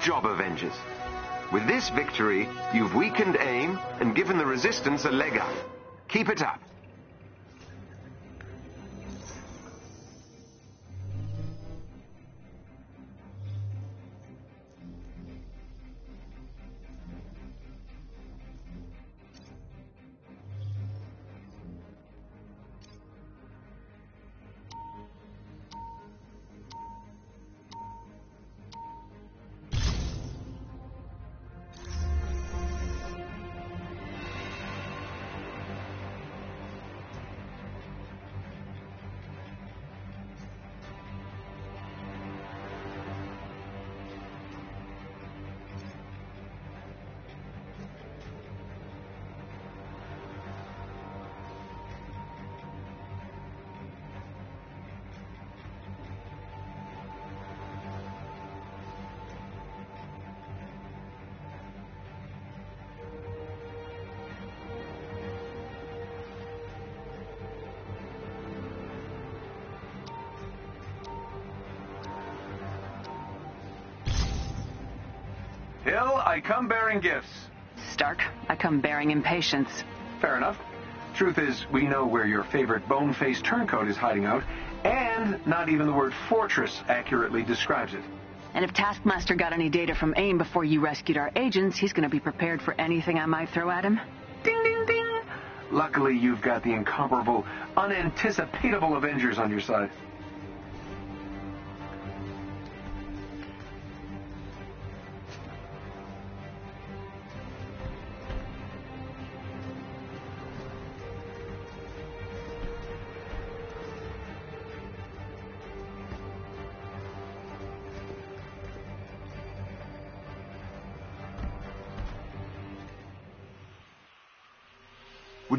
[SPEAKER 5] Job, Avengers. With this victory, you've weakened AIM and given the Resistance a leg up. Keep it up.
[SPEAKER 8] Hill, I come bearing gifts.
[SPEAKER 3] Stark, I come bearing impatience.
[SPEAKER 8] Fair enough. Truth is, we know where your favorite bone-faced turncoat is hiding out, and not even the word fortress accurately describes it.
[SPEAKER 3] And if Taskmaster got any data from AIM before you rescued our agents, he's going to be prepared for anything I might throw at him.
[SPEAKER 8] Ding, ding, ding. Luckily, you've got the incomparable, unanticipatable Avengers on your side.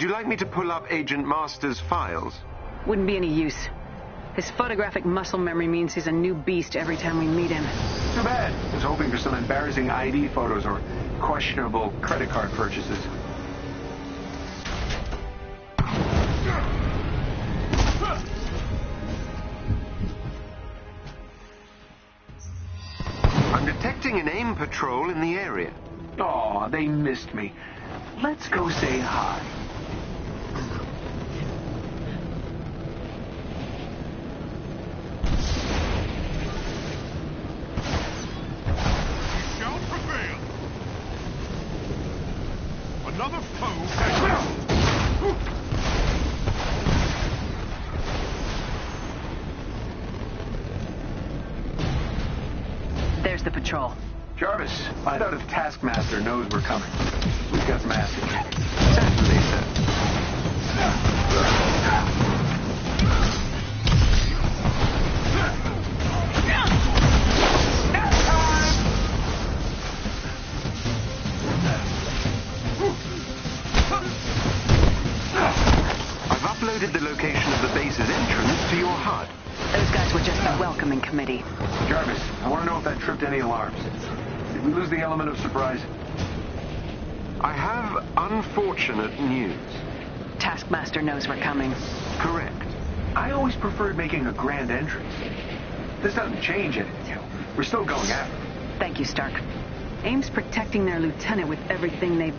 [SPEAKER 5] Would you like me to pull up Agent Master's files?
[SPEAKER 3] Wouldn't be any use. His photographic muscle memory means he's a new beast every time we meet him.
[SPEAKER 8] Too bad. I was hoping for some embarrassing ID photos or questionable credit card purchases.
[SPEAKER 5] I'm detecting an AIM patrol in the area.
[SPEAKER 8] Aw, they missed me. Let's go say hi.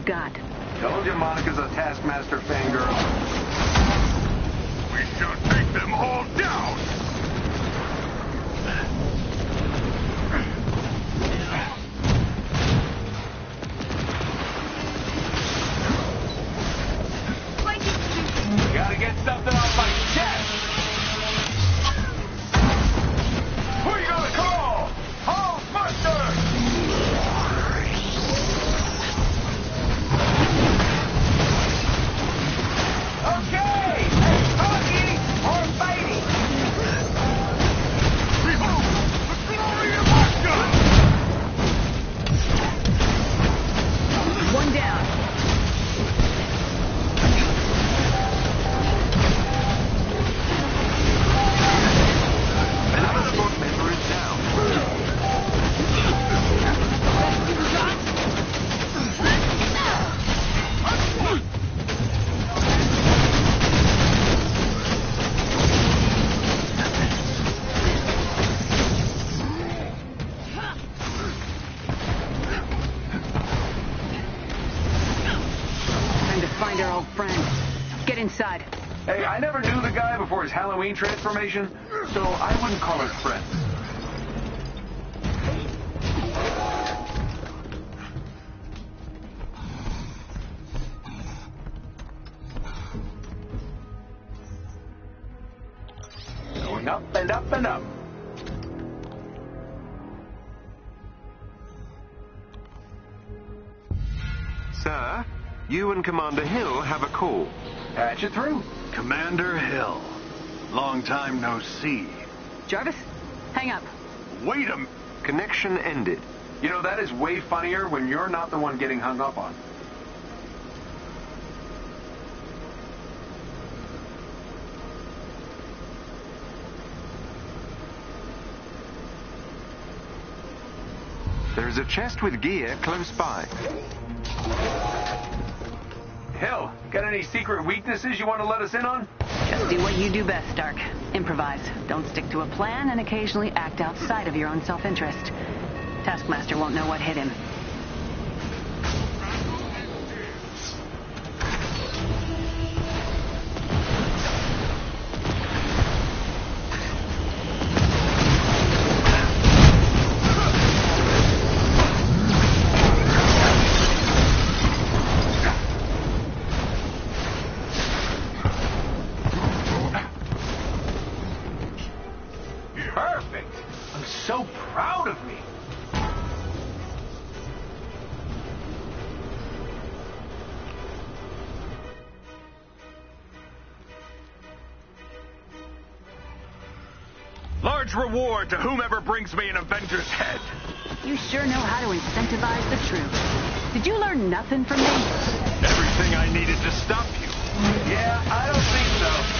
[SPEAKER 8] Got. Told you Monica's a Taskmaster
[SPEAKER 12] So I wouldn't call us friends. Going up and up and up.
[SPEAKER 5] Sir, you and Commander Hill have a call.
[SPEAKER 12] Patch it through.
[SPEAKER 8] Commander Hill. Long time no see.
[SPEAKER 3] Jarvis, hang up.
[SPEAKER 8] Wait a
[SPEAKER 5] Connection ended.
[SPEAKER 12] You know, that is way funnier when you're not the one getting hung up on.
[SPEAKER 5] There is a chest with gear close by.
[SPEAKER 12] Hill, got any secret weaknesses you want to let us in on?
[SPEAKER 3] Just do what you do best, Stark. Improvise. Don't stick to a plan and occasionally act outside of your own self-interest. Taskmaster won't know what hit him.
[SPEAKER 8] To whomever brings me an Avenger's head.
[SPEAKER 3] You sure know how to incentivize the troops. Did you learn nothing from me?
[SPEAKER 8] Everything I needed to stop you.
[SPEAKER 12] Yeah, I don't think so.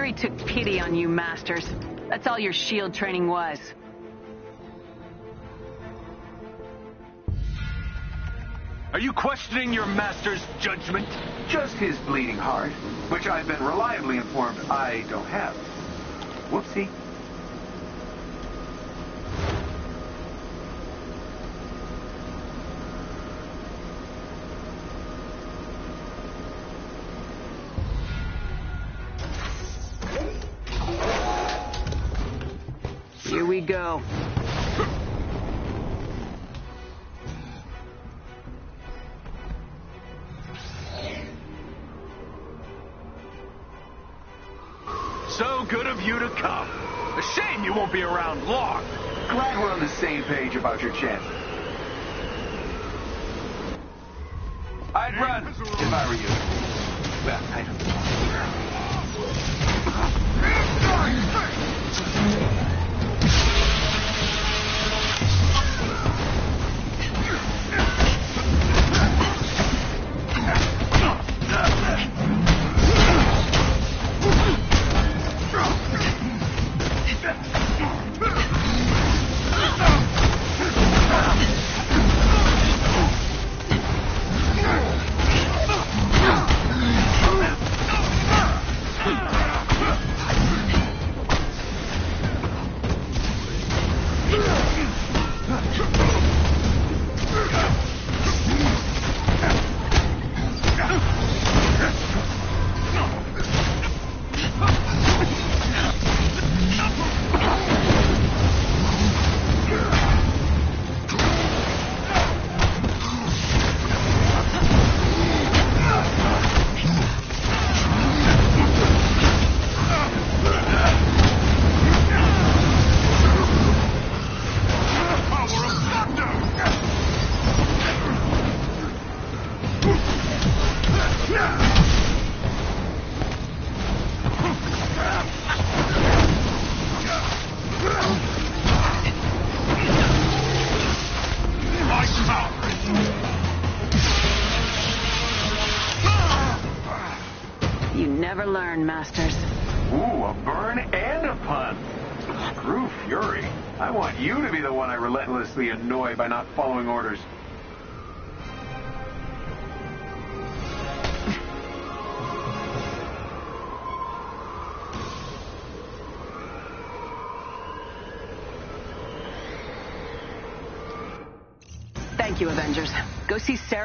[SPEAKER 3] Fury took pity on you, Masters. That's all your shield training was.
[SPEAKER 8] Are you questioning your master's judgment?
[SPEAKER 12] Just his bleeding heart, which I've been reliably informed I don't have. Whoopsie.
[SPEAKER 3] Go.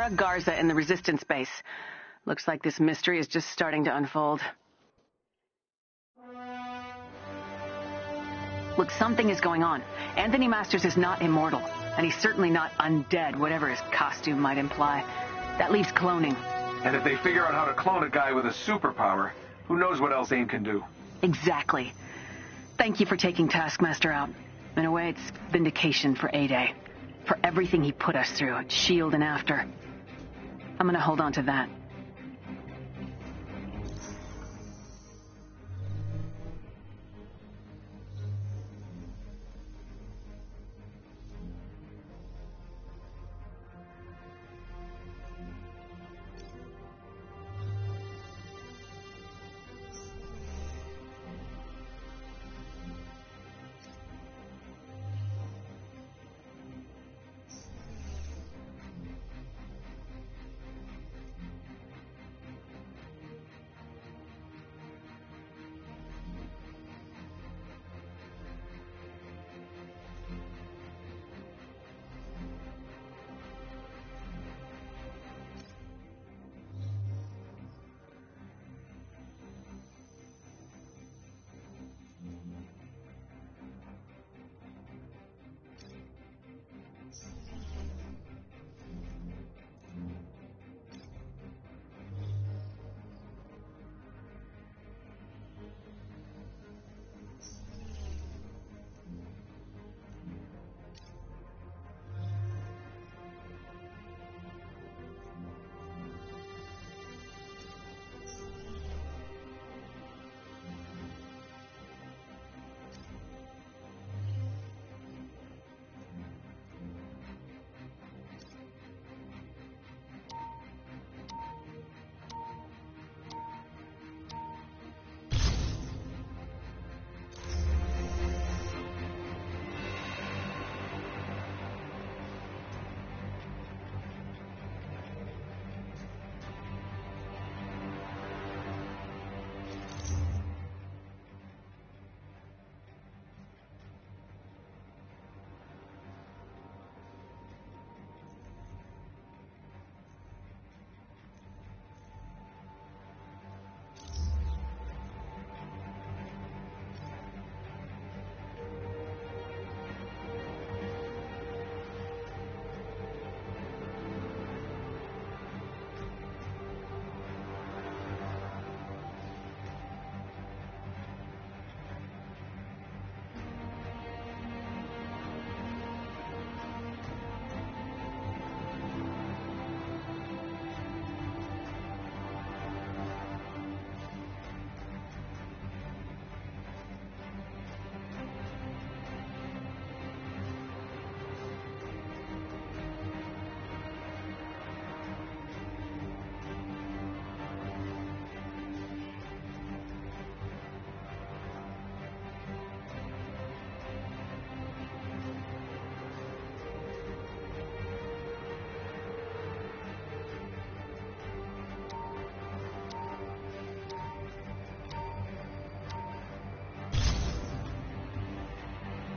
[SPEAKER 3] Garza in the Resistance base. Looks like this mystery is just starting to unfold. Look, something is going on. Anthony Masters is not immortal, and he's certainly not undead, whatever his costume might imply. That leaves cloning.
[SPEAKER 2] And if they figure out how to clone a guy with a superpower, who knows what else AIM can do?
[SPEAKER 3] Exactly. Thank you for taking Taskmaster out. In a way, it's vindication for A-Day. For everything he put us through at S.H.I.E.L.D. and after. I'm gonna hold on to that.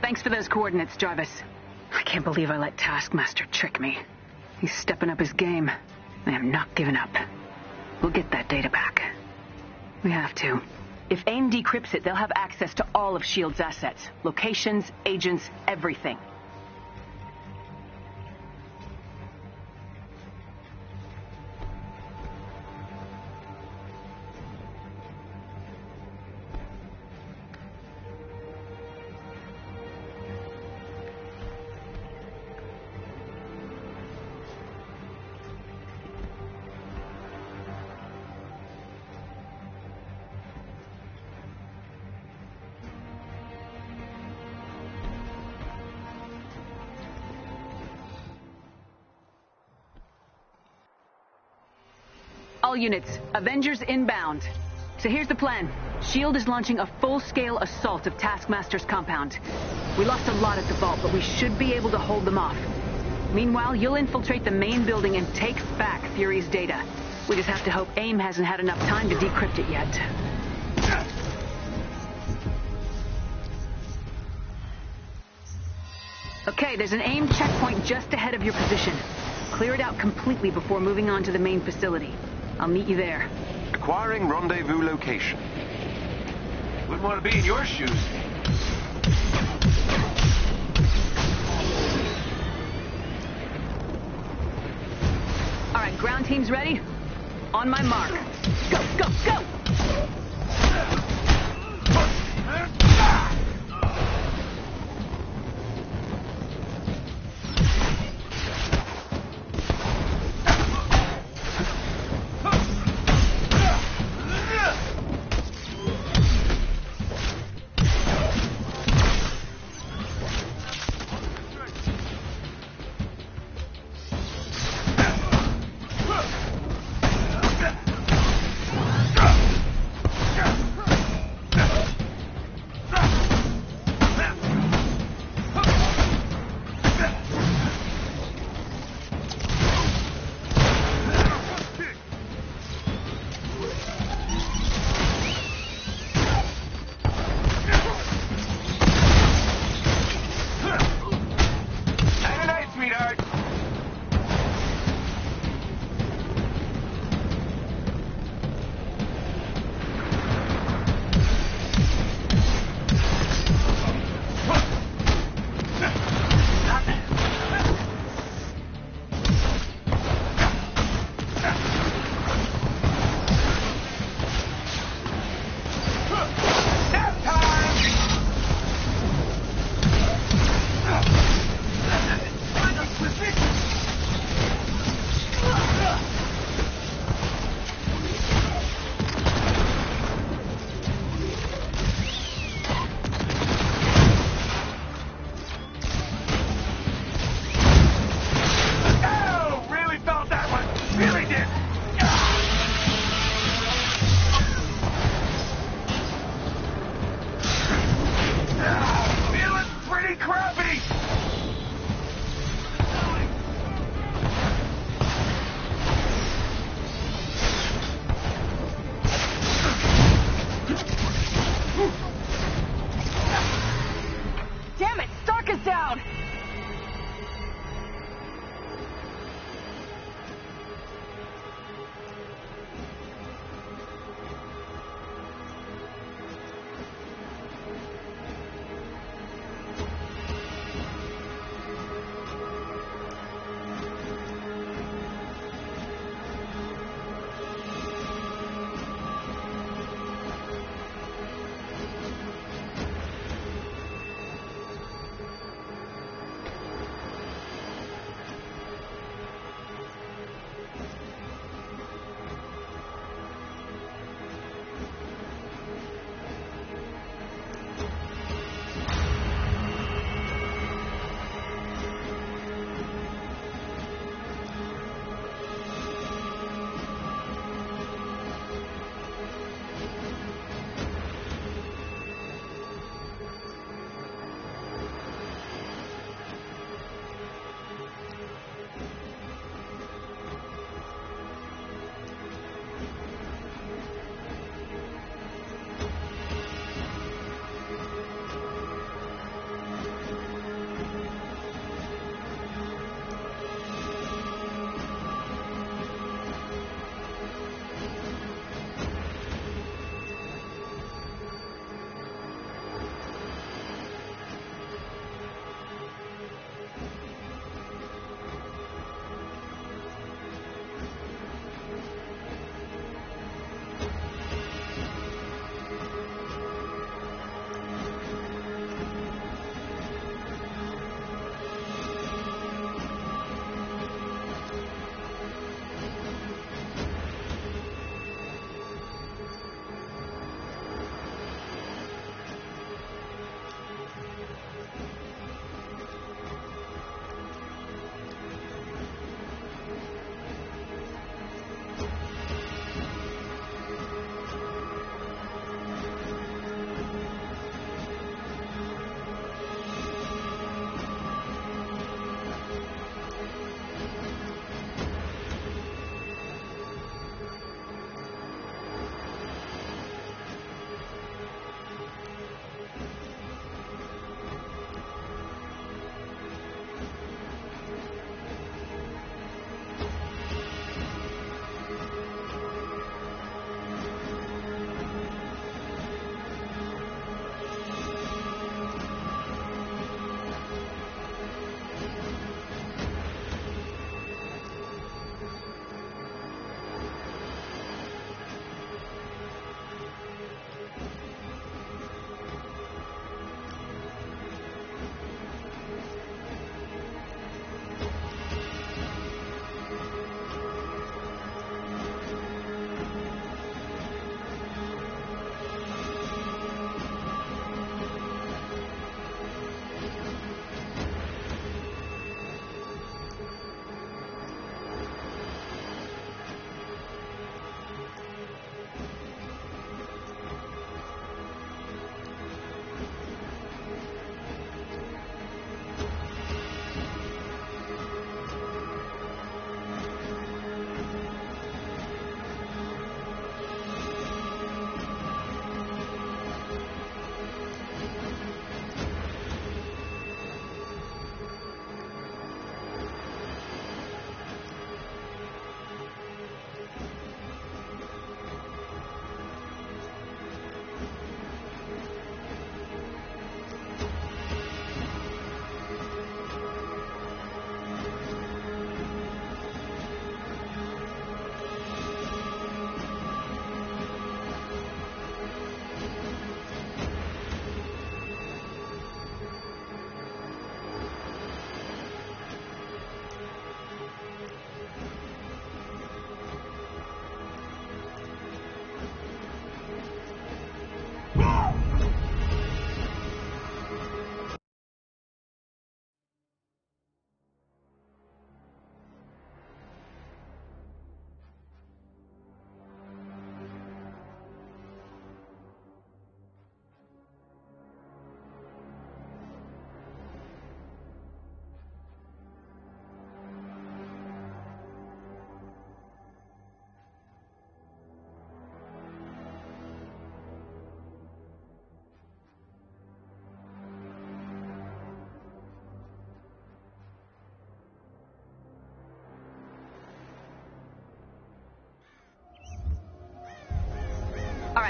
[SPEAKER 3] Thanks for those coordinates, Jarvis. I can't believe I let Taskmaster trick me. He's stepping up his game. I am not giving up. We'll get that data back. We have to. If AIM decrypts it, they'll have access to all of S.H.I.E.L.D.'s assets. Locations, agents, everything. Units, Avengers inbound. So here's the plan. S.H.I.E.L.D. is launching a full-scale assault of Taskmaster's compound. We lost a lot at the vault, but we should be able to hold them off. Meanwhile, you'll infiltrate the main building and take back Fury's data. We just have to hope AIM hasn't had enough time to decrypt it yet. Okay, there's an AIM checkpoint just ahead of your position. Clear it out completely before moving on to the main facility. I'll meet you there.
[SPEAKER 5] Acquiring rendezvous location.
[SPEAKER 2] Wouldn't want to be in your shoes.
[SPEAKER 3] All right, ground team's ready? On my mark. Go, go, go!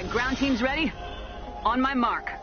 [SPEAKER 3] Right, ground team's ready. On my mark.